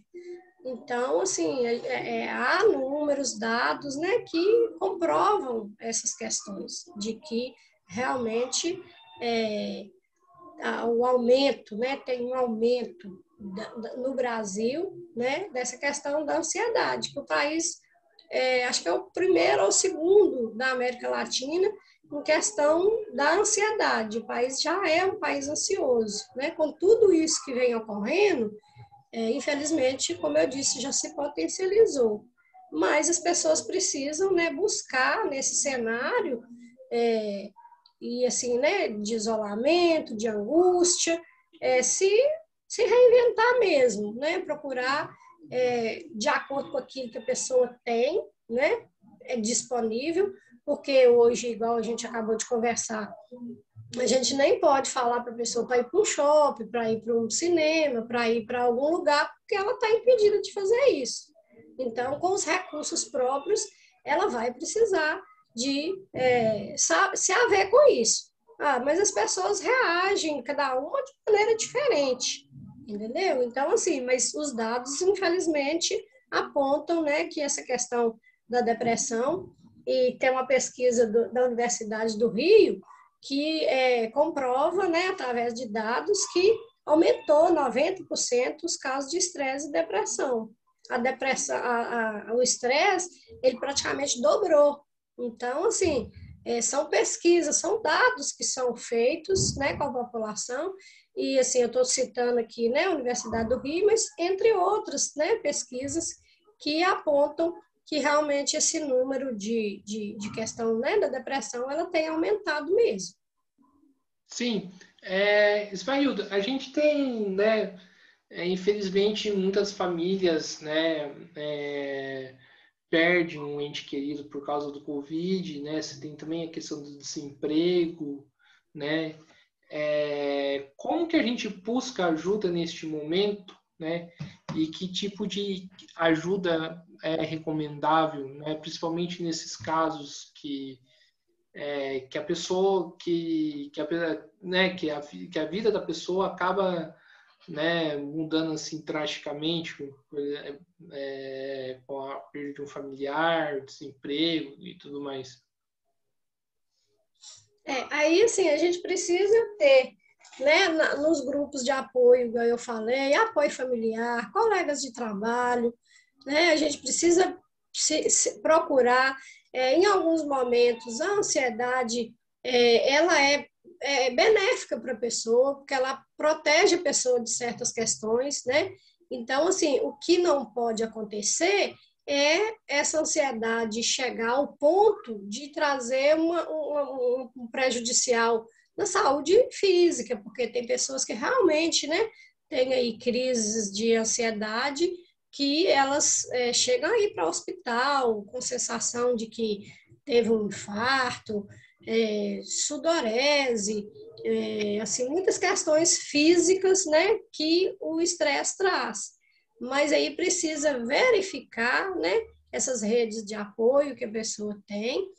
Então, assim, é, é, é, há números, dados, né, que comprovam essas questões, de que realmente é, o aumento, né, tem um aumento da, da, no Brasil, né, dessa questão da ansiedade, que o país, é, acho que é o primeiro ou segundo da América Latina em questão da ansiedade. O país já é um país ansioso, né, com tudo isso que vem ocorrendo, é, infelizmente, como eu disse, já se potencializou. Mas as pessoas precisam né, buscar nesse cenário é, e assim, né, de isolamento, de angústia, é, se, se reinventar mesmo, né, procurar é, de acordo com aquilo que a pessoa tem, né, é disponível, porque hoje, igual a gente acabou de conversar, a gente nem pode falar para a pessoa para ir para um shopping, para ir para um cinema, para ir para algum lugar, porque ela está impedida de fazer isso. Então, com os recursos próprios, ela vai precisar de é, se haver com isso. Ah, mas as pessoas reagem, cada uma de maneira diferente, entendeu? Então, assim, mas os dados, infelizmente, apontam né, que essa questão da depressão, e tem uma pesquisa do, da Universidade do Rio, que é, comprova, né, através de dados, que aumentou 90% os casos de estresse e depressão. A depressão, a, a, o estresse, ele praticamente dobrou. Então, assim, é, são pesquisas, são dados que são feitos, né, com a população, e, assim, eu estou citando aqui, né, a Universidade do Rio, mas entre outras, né, pesquisas que apontam que realmente esse número de, de, de questão né, da depressão ela tem aumentado mesmo. Sim, é, Ismaildo, a gente tem, né, é, infelizmente, muitas famílias, né, é, perdem um ente querido por causa do Covid, né, você tem também a questão do desemprego, né, é, como que a gente busca ajuda neste momento, né? E que tipo de ajuda é recomendável, né? Principalmente nesses casos que é, que a pessoa que que a, né, que a, que a vida da pessoa acaba né, mudando assim drasticamente é, com a perda de um familiar, desemprego e tudo mais. É, aí assim a gente precisa ter né, nos grupos de apoio, igual eu falei, apoio familiar, colegas de trabalho, né, a gente precisa se, se procurar, é, em alguns momentos, a ansiedade, é, ela é, é benéfica para a pessoa, porque ela protege a pessoa de certas questões, né, então, assim, o que não pode acontecer é essa ansiedade chegar ao ponto de trazer uma, uma, um prejudicial na saúde física, porque tem pessoas que realmente, né, têm aí crises de ansiedade que elas é, chegam aí para o hospital com sensação de que teve um infarto, é, sudorese, é, assim, muitas questões físicas, né, que o estresse traz. Mas aí precisa verificar, né, essas redes de apoio que a pessoa tem,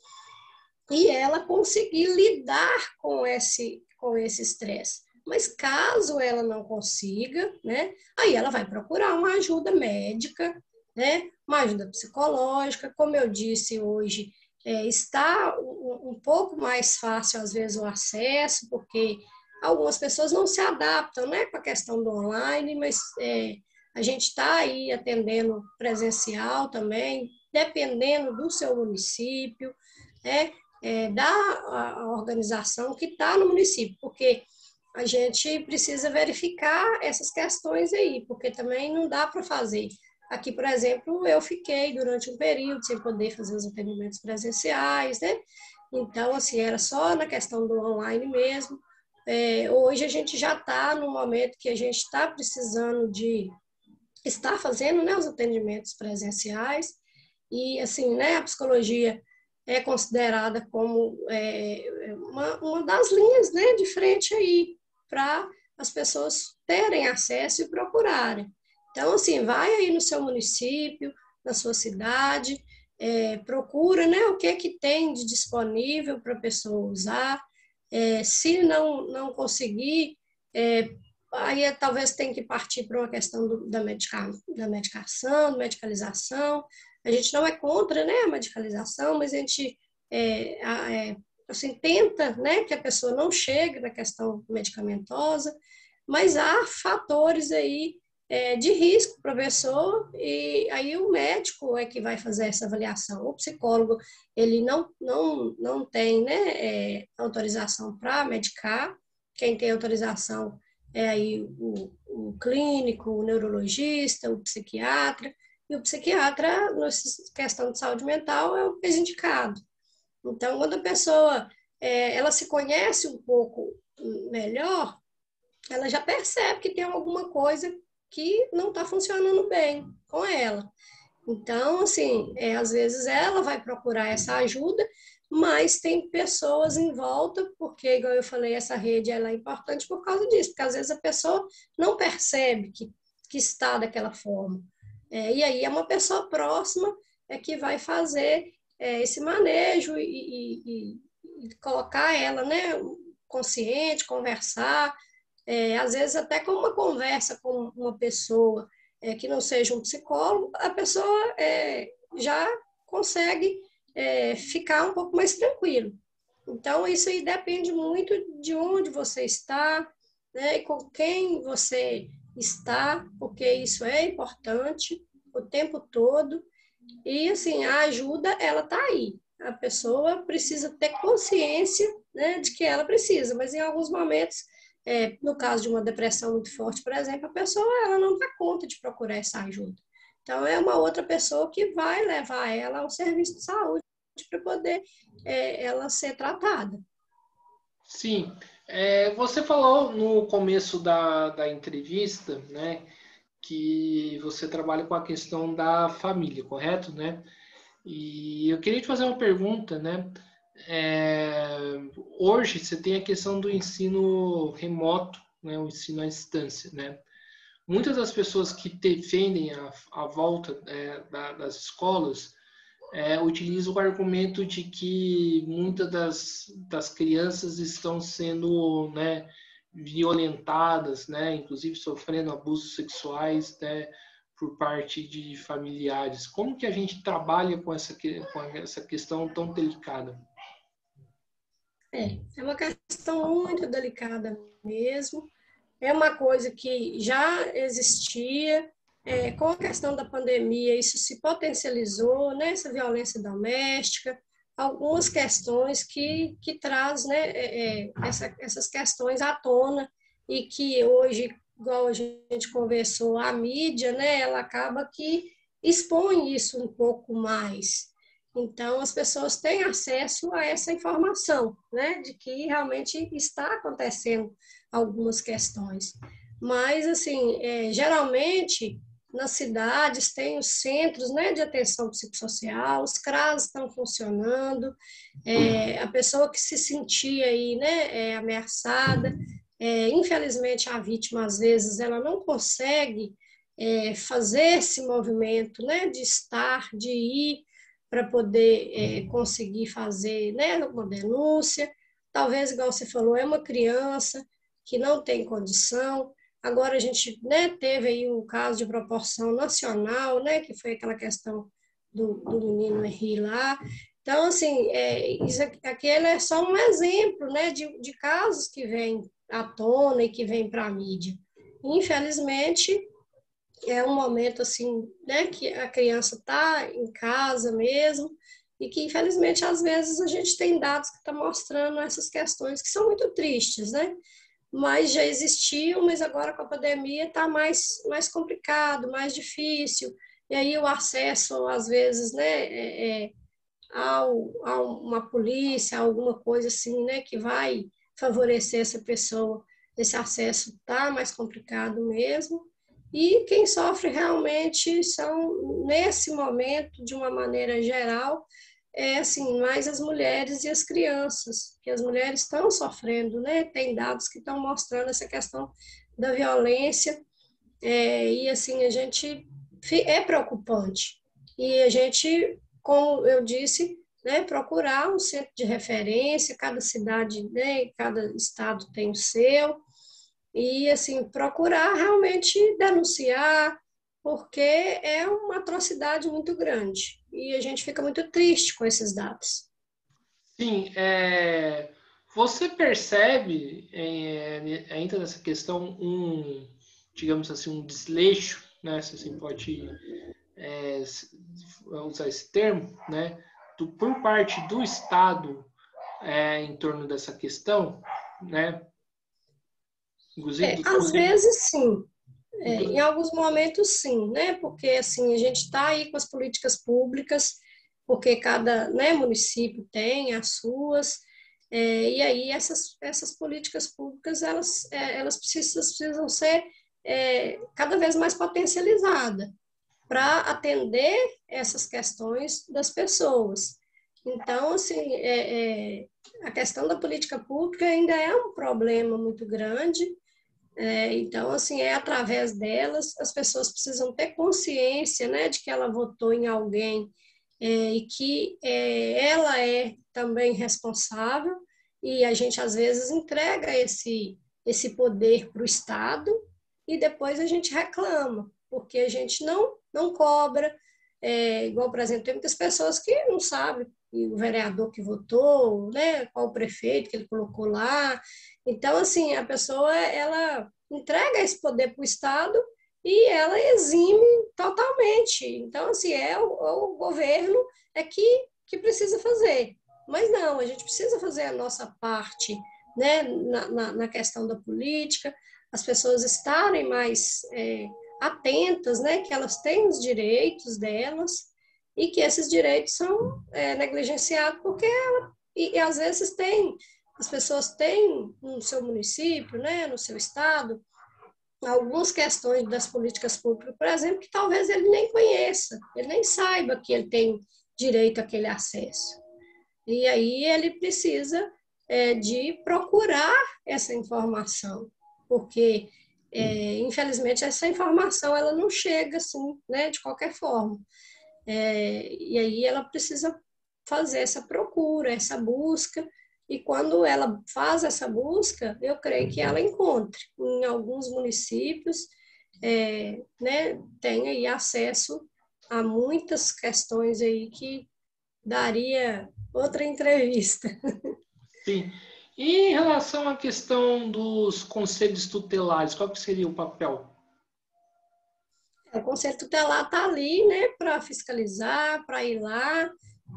e ela conseguir lidar com esse com esse estresse. Mas caso ela não consiga, né, aí ela vai procurar uma ajuda médica, né, uma ajuda psicológica, como eu disse hoje, é, está um, um, pouco mais fácil às vezes o acesso, porque algumas pessoas não se adaptam, né, com a questão do online, mas é, a gente está aí atendendo presencial também, dependendo do seu município, né? É, da organização que está no município, porque a gente precisa verificar essas questões aí, porque também não dá para fazer. Aqui, por exemplo, eu fiquei durante um período sem poder fazer os atendimentos presenciais, né? Então, assim, era só na questão do online mesmo. É, hoje a gente já está no momento que a gente está precisando de estar fazendo né, os atendimentos presenciais. E, assim, né, a psicologia é considerada como é, uma, uma das linhas né, de frente aí para as pessoas terem acesso e procurarem. Então, assim, vai aí no seu município, na sua cidade, é, procura né, o que, é que tem de disponível para a pessoa usar. É, se não, não conseguir, é, aí talvez tenha que partir para uma questão do, da, medica, da medicação, medicalização, a gente não é contra né, a medicalização, mas a gente é, é, assim, tenta né, que a pessoa não chegue na questão medicamentosa, mas há fatores aí é, de risco para a pessoa e aí o médico é que vai fazer essa avaliação. O psicólogo, ele não, não, não tem né, é, autorização para medicar, quem tem autorização é aí o, o clínico, o neurologista, o psiquiatra, e o psiquiatra, na questão de saúde mental, é o mais indicado. Então, quando a pessoa é, ela se conhece um pouco melhor, ela já percebe que tem alguma coisa que não está funcionando bem com ela. Então, assim, é, às vezes ela vai procurar essa ajuda, mas tem pessoas em volta, porque, igual eu falei, essa rede ela é importante por causa disso, porque às vezes a pessoa não percebe que, que está daquela forma. É, e aí é uma pessoa próxima é que vai fazer é, esse manejo e, e, e, colocar ela né, consciente, conversar, é, às vezes até com uma conversa com uma pessoa é, que não seja um psicólogo, a pessoa é, já consegue é, ficar um pouco mais tranquilo. Então, isso aí depende muito de onde você está, né, e com quem você está, porque isso é importante o tempo todo. E assim, a ajuda ela tá aí. A pessoa precisa ter consciência né, de que ela precisa, mas em alguns momentos, é, no caso de uma depressão muito forte, por exemplo, a pessoa ela não dá conta de procurar essa ajuda. Então, é uma outra pessoa que vai levar ela ao serviço de saúde para poder é, ela ser tratada. Sim, é, você falou no começo da, da entrevista, né, que você trabalha com a questão da família, correto, né? E eu queria te fazer uma pergunta, né? É, hoje você tem a questão do ensino remoto, né, o ensino à distância, né? muitas das pessoas que defendem a, a volta é, da, das escolas é, utilizam o argumento de que muitas das, das crianças estão sendo né, violentadas, né, inclusive sofrendo abusos sexuais né, por parte de familiares. Como que a gente trabalha com essa, com essa questão tão delicada? É, é uma questão muito delicada mesmo. É uma coisa que já existia, é, com a questão da pandemia, isso se potencializou, né, essa violência doméstica, algumas questões que, que traz né, é, é, essa, essas questões à tona e que hoje, igual a gente conversou, a mídia, né, ela acaba que expõe isso um pouco mais. Então, as pessoas têm acesso a essa informação, né, de que realmente está acontecendo algumas questões. Mas, assim, é, geralmente, nas cidades tem os centros né, de atenção psicossocial, os CRAS estão funcionando, é, a pessoa que se sentia aí, né, é, ameaçada, é, infelizmente a vítima às vezes ela não consegue é, fazer esse movimento né, de estar, de ir para poder é, conseguir fazer né, uma denúncia, talvez, igual você falou, é uma criança que não tem condição, Agora a gente né, teve aí um caso de proporção nacional, né, que foi aquela questão do, do menino Henri lá. Então, assim, é, isso aqui, é só um exemplo né, de, de casos que vêm à tona e que vêm para a mídia. Infelizmente, é um momento assim, né, que a criança está em casa mesmo e que infelizmente às vezes a gente tem dados que estão tá mostrando essas questões que são muito tristes, né? Mas já existiam, mas agora com a pandemia está mais, mais complicado, mais difícil, e aí o acesso, às vezes, né, é, é, ao, a uma polícia, alguma coisa assim, né, que vai favorecer essa pessoa, esse acesso está mais complicado mesmo, e quem sofre realmente são, nesse momento, de uma maneira geral, é assim, mais as mulheres e as crianças, que as mulheres estão sofrendo, né? Tem dados que estão mostrando essa questão da violência, é, e assim, a gente é preocupante. E a gente, como eu disse, né, procurar um centro de referência, cada cidade, né, cada estado tem o seu, e assim, procurar realmente denunciar, porque é uma atrocidade muito grande e a gente fica muito triste com esses dados. Sim, é, você percebe é, ainda nessa questão um, digamos assim, um desleixo, né, se assim pode é, usar esse termo, né, do, por parte do Estado é, em torno dessa questão, né? Inclusive, é, às vezes sim, é, em alguns momentos, sim, né? Porque assim a gente está aí com as políticas públicas, porque cada né, município tem as suas, é, e aí essas, essas políticas públicas elas, é, elas precisam, precisam ser é, cada vez mais potencializadas para atender essas questões das pessoas. Então, assim, é, é, a questão da política pública ainda é um problema muito grande, é, então, assim, é através delas, as pessoas precisam ter consciência né, de que ela votou em alguém é, e que é, ela é também responsável, e a gente às vezes entrega esse, esse poder para o Estado e depois a gente reclama, porque a gente não, não cobra. É, igual, por exemplo, tem muitas pessoas que não sabem e o vereador que votou, né, qual o prefeito que ele colocou lá. Então, assim, a pessoa, ela entrega esse poder para o Estado e ela exime totalmente. Então, assim, é o, o governo é que, que precisa fazer. Mas não, a gente precisa fazer a nossa parte né, na, na, na questão da política, as pessoas estarem mais é, atentas, né, que elas têm os direitos delas, e que esses direitos são é, negligenciados porque ela, e, e, às vezes tem as pessoas têm no seu município, né, no seu estado, algumas questões das políticas públicas, por exemplo, que talvez ele nem conheça, ele nem saiba que ele tem direito àquele acesso. E aí ele precisa é, de procurar essa informação, porque é, infelizmente essa informação ela não chega assim, né, de qualquer forma. É, e aí ela precisa fazer essa procura, essa busca, e quando ela faz essa busca, eu creio que ela encontre. Em alguns municípios, é, né, tem aí acesso a muitas questões aí que daria outra entrevista. Sim. E em relação à questão dos conselhos tutelares, qual que seria o papel? O conselho tutelar está ali, né, para fiscalizar, para ir lá.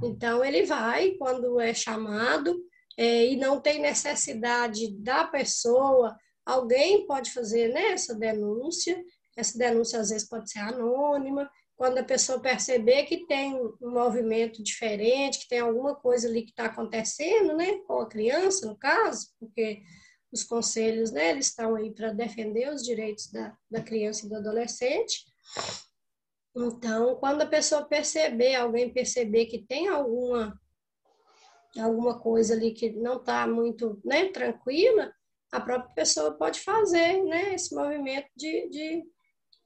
Então, ele vai quando é chamado é, e não tem necessidade da pessoa, alguém pode fazer né, essa denúncia. Essa denúncia, às vezes, pode ser anônima quando a pessoa perceber que tem um movimento diferente, que tem alguma coisa ali que está acontecendo, né, com a criança, no caso, porque os conselhos, né, eles estão aí para defender os direitos da, da criança e do adolescente. Então, quando a pessoa perceber, alguém perceber que tem alguma alguma coisa ali que não está muito né, tranquila, a própria pessoa pode fazer né, esse movimento de, de,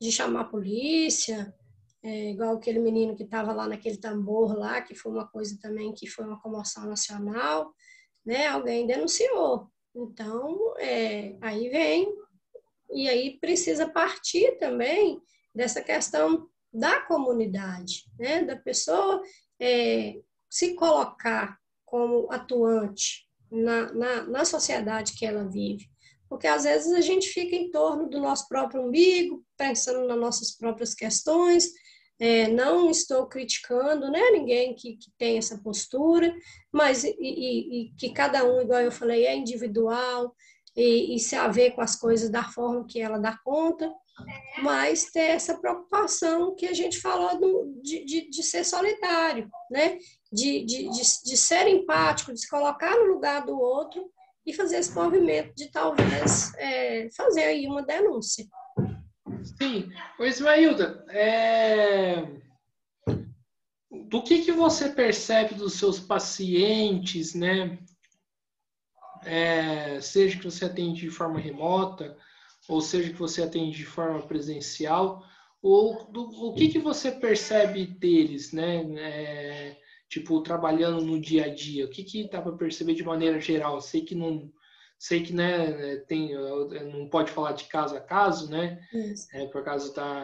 de chamar a polícia, é, igual aquele menino que estava lá naquele tambor lá, que foi uma coisa também que foi uma comoção nacional, né? Alguém denunciou. Então, é, aí vem, e aí precisa partir também dessa questão da comunidade, né? Da pessoa é, se colocar como atuante na, na, na sociedade que ela vive. Porque às vezes a gente fica em torno do nosso próprio umbigo, pensando nas nossas próprias questões, é, não estou criticando né, ninguém que, que tem essa postura, mas e, e, e, que cada um, igual eu falei, é individual e, e se haver com as coisas da forma que ela dá conta, mas ter essa preocupação que a gente falou do, de, de, de, ser solidário, né? De, de, de, ser empático, de se colocar no lugar do outro e fazer esse movimento de talvez é, fazer aí uma denúncia. Sim. O Ismailda, é... do que, que você percebe dos seus pacientes, né? É, seja que você atende de forma remota, ou seja que você atende de forma presencial, ou do, o que, que você percebe deles, né? É, tipo, trabalhando no dia a dia, o que, que dá para perceber de maneira geral? Sei que não, sei que né, tem, não pode falar de caso a caso, né? É, por acaso tá,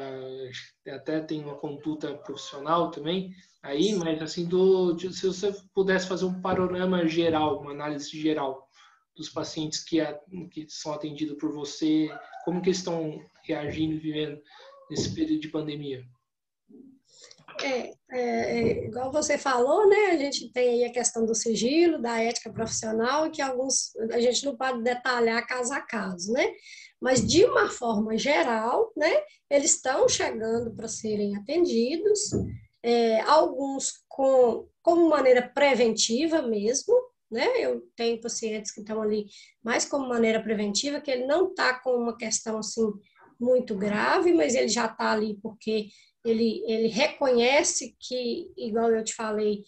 até tem uma conduta profissional também aí, mas assim, do, se você pudesse fazer um panorama geral, uma análise geral dos pacientes que, que são atendidos por você, como que estão reagindo e vivendo nesse período de pandemia? É, é, é, igual você falou, né? A gente tem aí a questão do sigilo, da ética profissional, que alguns a gente não pode detalhar caso a caso, né? Mas de uma forma geral, né? Eles estão chegando para serem atendidos, é, alguns com como maneira preventiva mesmo, né? Eu tenho pacientes que estão ali mais como maneira preventiva, que ele não está com uma questão assim muito grave, mas ele já está ali porque ele, ele reconhece que, igual eu te falei,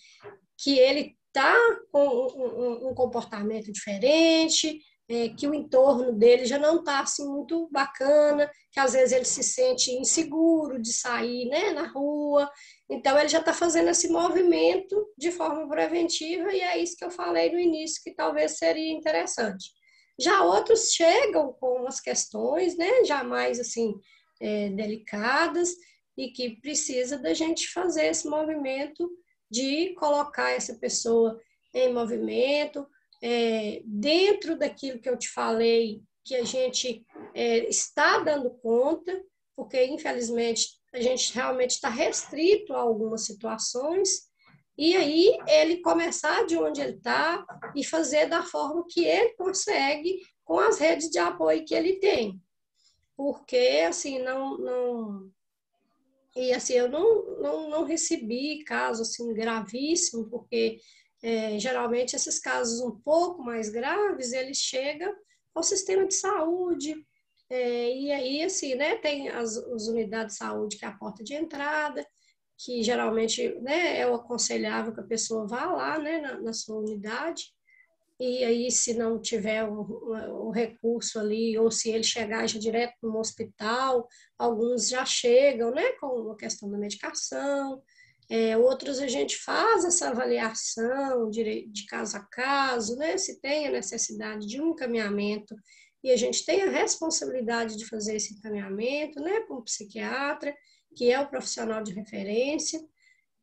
que ele está com um, um, um, comportamento diferente, é, que o entorno dele já não está assim muito bacana, que às vezes ele se sente inseguro de sair né, na rua. Então ele já está fazendo esse movimento de forma preventiva e é isso que eu falei no início que talvez seria interessante. Já outros chegam com umas questões, né, já mais assim é, delicadas e que precisa da gente fazer esse movimento de colocar essa pessoa em movimento, é, dentro daquilo que eu te falei, que a gente é, está dando conta, porque infelizmente a gente realmente está restrito a algumas situações, e aí ele começar de onde ele está e fazer da forma que ele consegue com as redes de apoio que ele tem. Porque, assim, não, não, e assim, eu não, não, não recebi caso assim, gravíssimo, porque é, geralmente esses casos um pouco mais graves, eles chegam ao sistema de saúde, é, e aí, assim, né, tem as, as, unidades de saúde que é a porta de entrada, que geralmente né, é o aconselhável que a pessoa vá lá, né, na, na sua unidade, e aí se não tiver o, o, recurso ali, ou se ele chegar já direto no hospital, alguns já chegam, né, com a questão da medicação, é, outros a gente faz essa avaliação de, de caso a caso, né, se tem a necessidade de um encaminhamento e a gente tem a responsabilidade de fazer esse encaminhamento, né, com o psiquiatra, que é o profissional de referência.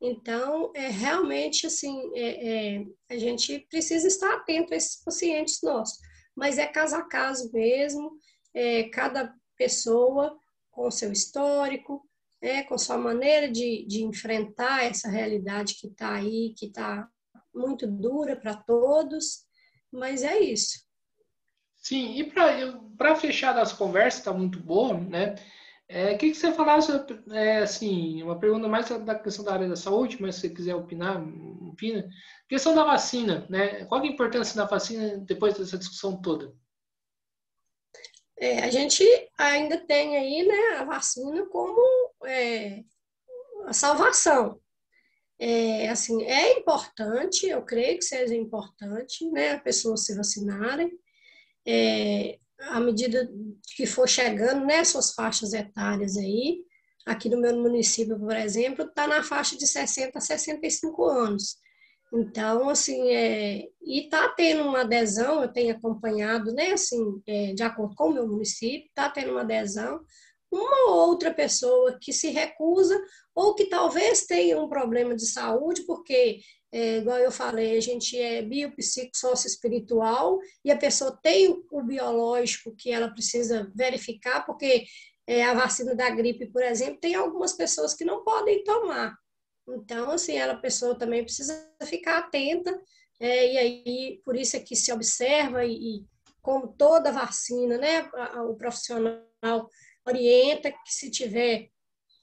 Então, é realmente assim, é, é, a gente precisa estar atento a esses pacientes nossos, mas é caso a caso mesmo, é, cada pessoa com seu histórico, é, com sua maneira de, de enfrentar essa realidade que está aí, que está muito dura para todos, mas é isso. Sim, e para fechar as conversas, está muito boa, né? É, que você falasse, é, assim, uma pergunta mais da questão da área da saúde, mas se você quiser opinar, opina. Questão da vacina, né? Qual é a importância da vacina depois dessa discussão toda? É, a gente ainda tem aí, né, a vacina como é, a salvação. É, assim, é importante, eu creio que seja importante, né, a pessoa se vacinarem, é, à medida que for chegando nessas faixas etárias aí, aqui no meu município, por exemplo, está na faixa de 60 a 65 anos. Então, assim, é, e está tendo uma adesão, eu tenho acompanhado, né, assim, é, de acordo com o meu município, está tendo uma adesão, uma outra pessoa que se recusa ou que talvez tenha um problema de saúde, porque é, igual eu falei, a gente é biopsico, espiritual e a pessoa tem o biológico que ela precisa verificar, porque é, a vacina da gripe, por exemplo, tem algumas pessoas que não podem tomar. Então, assim, ela, a pessoa também precisa ficar atenta, é, e aí, por isso é que se observa, e, e como toda vacina, né, o profissional orienta que se tiver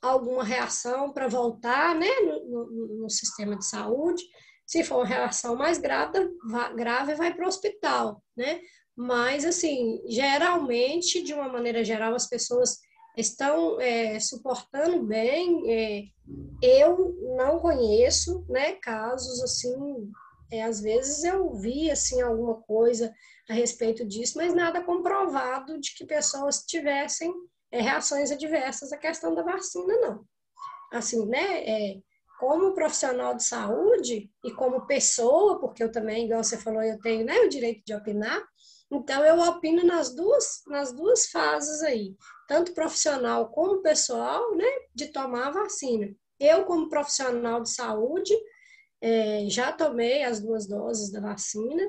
alguma reação para voltar né, no, no, no, sistema de saúde. Se for uma reação mais grave, grave vai para o hospital, né? Mas, assim, geralmente, de uma maneira geral, as pessoas estão é, suportando bem. É, eu não conheço, né, casos assim, é, às vezes eu vi, assim, alguma coisa a respeito disso, mas nada comprovado de que pessoas tivessem é, reações adversas à questão da vacina, não. Assim, né, é, como profissional de saúde e como pessoa, porque eu também, igual você falou, eu tenho né, o direito de opinar, então eu opino nas duas, nas duas fases aí, tanto profissional como pessoal, né, de tomar a vacina. Eu, como profissional de saúde, é, já tomei as duas doses da vacina,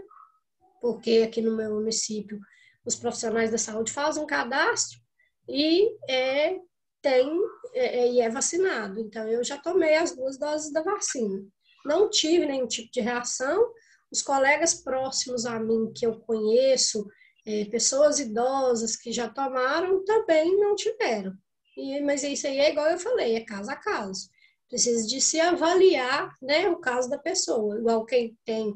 porque aqui no meu município os profissionais da saúde fazem um cadastro e é, tem é, é, e é vacinado. Então, eu já tomei as duas doses da vacina. Não tive nenhum tipo de reação. Os colegas próximos a mim que eu conheço, é, pessoas idosas que já tomaram, também não tiveram. E, mas isso aí é igual eu falei, é caso a caso. Precisa de se avaliar né, o caso da pessoa. Igual quem tem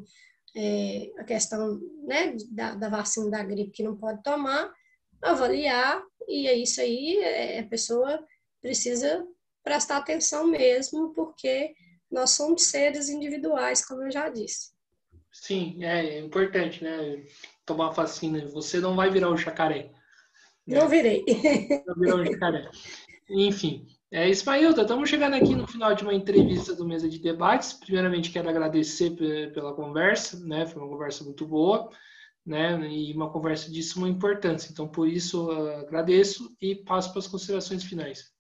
é, a questão né, da, da vacina da gripe que não pode tomar, avaliar, e é isso aí, é, a pessoa precisa prestar atenção mesmo, porque nós somos seres individuais, como eu já disse. Sim, é importante, né? Tomar vacina. Você não vai virar um jacaré. Né? Não virei. Não virou um jacaré. Enfim, é, Ismailda, estamos chegando aqui no final de uma entrevista do Mesa de Debates. Primeiramente, quero agradecer pela conversa, né? Foi uma conversa muito boa né? E uma conversa de suma importância. Então, por isso, agradeço e passo para as considerações finais.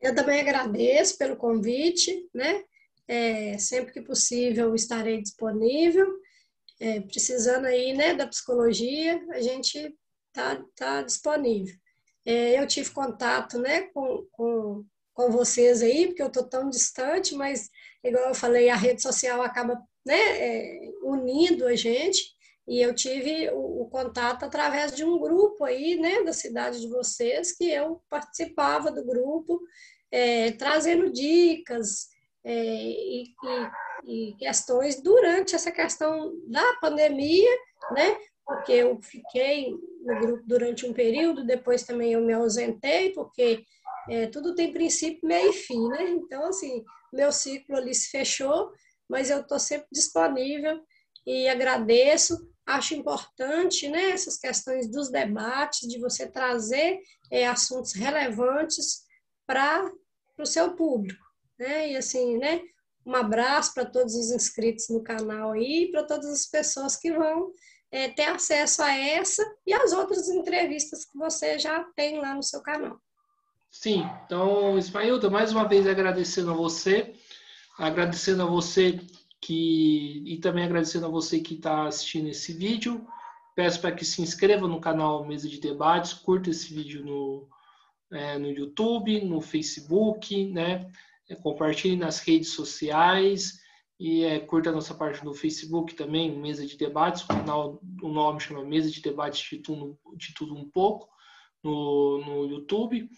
Eu também agradeço pelo convite, né? É, sempre que possível estarei disponível. É, precisando aí, né, da psicologia, a gente tá, tá disponível. É, eu tive contato, né, com, com, com vocês aí, porque eu tô tão distante, mas, igual eu falei, a rede social acaba né, é, unindo a gente. E eu tive o, o, contato através de um grupo aí, né, da cidade de vocês, que eu participava do grupo, é, trazendo dicas é, e, e, e, questões durante essa questão da pandemia, né, porque eu fiquei no grupo durante um período, depois também eu me ausentei, porque é, tudo tem princípio, meio e fim, né? Então, assim, meu ciclo ali se fechou, mas eu estou sempre disponível e agradeço. Acho importante né, essas questões dos debates, de você trazer é, assuntos relevantes para o seu público. Né? E assim, né, um abraço para todos os inscritos no canal aí, para todas as pessoas que vão é, ter acesso a essa e as outras entrevistas que você já tem lá no seu canal. Sim, então, Ismailda, mais uma vez agradecendo a você, agradecendo a você que e também agradecendo a você que está assistindo esse vídeo. Peço para que se inscreva no canal Mesa de Debates, curta esse vídeo no, é, no YouTube, no Facebook, né? É, compartilhe nas redes sociais e é, curta a nossa página no Facebook também, Mesa de Debates. O canal, o nome chama Mesa de Debates de tudo, de tudo um pouco no, no YouTube.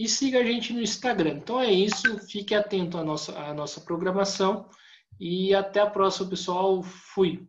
E siga a gente no Instagram. Então é isso. Fique atento à nossa, à nossa programação. E até a próxima, pessoal. Fui.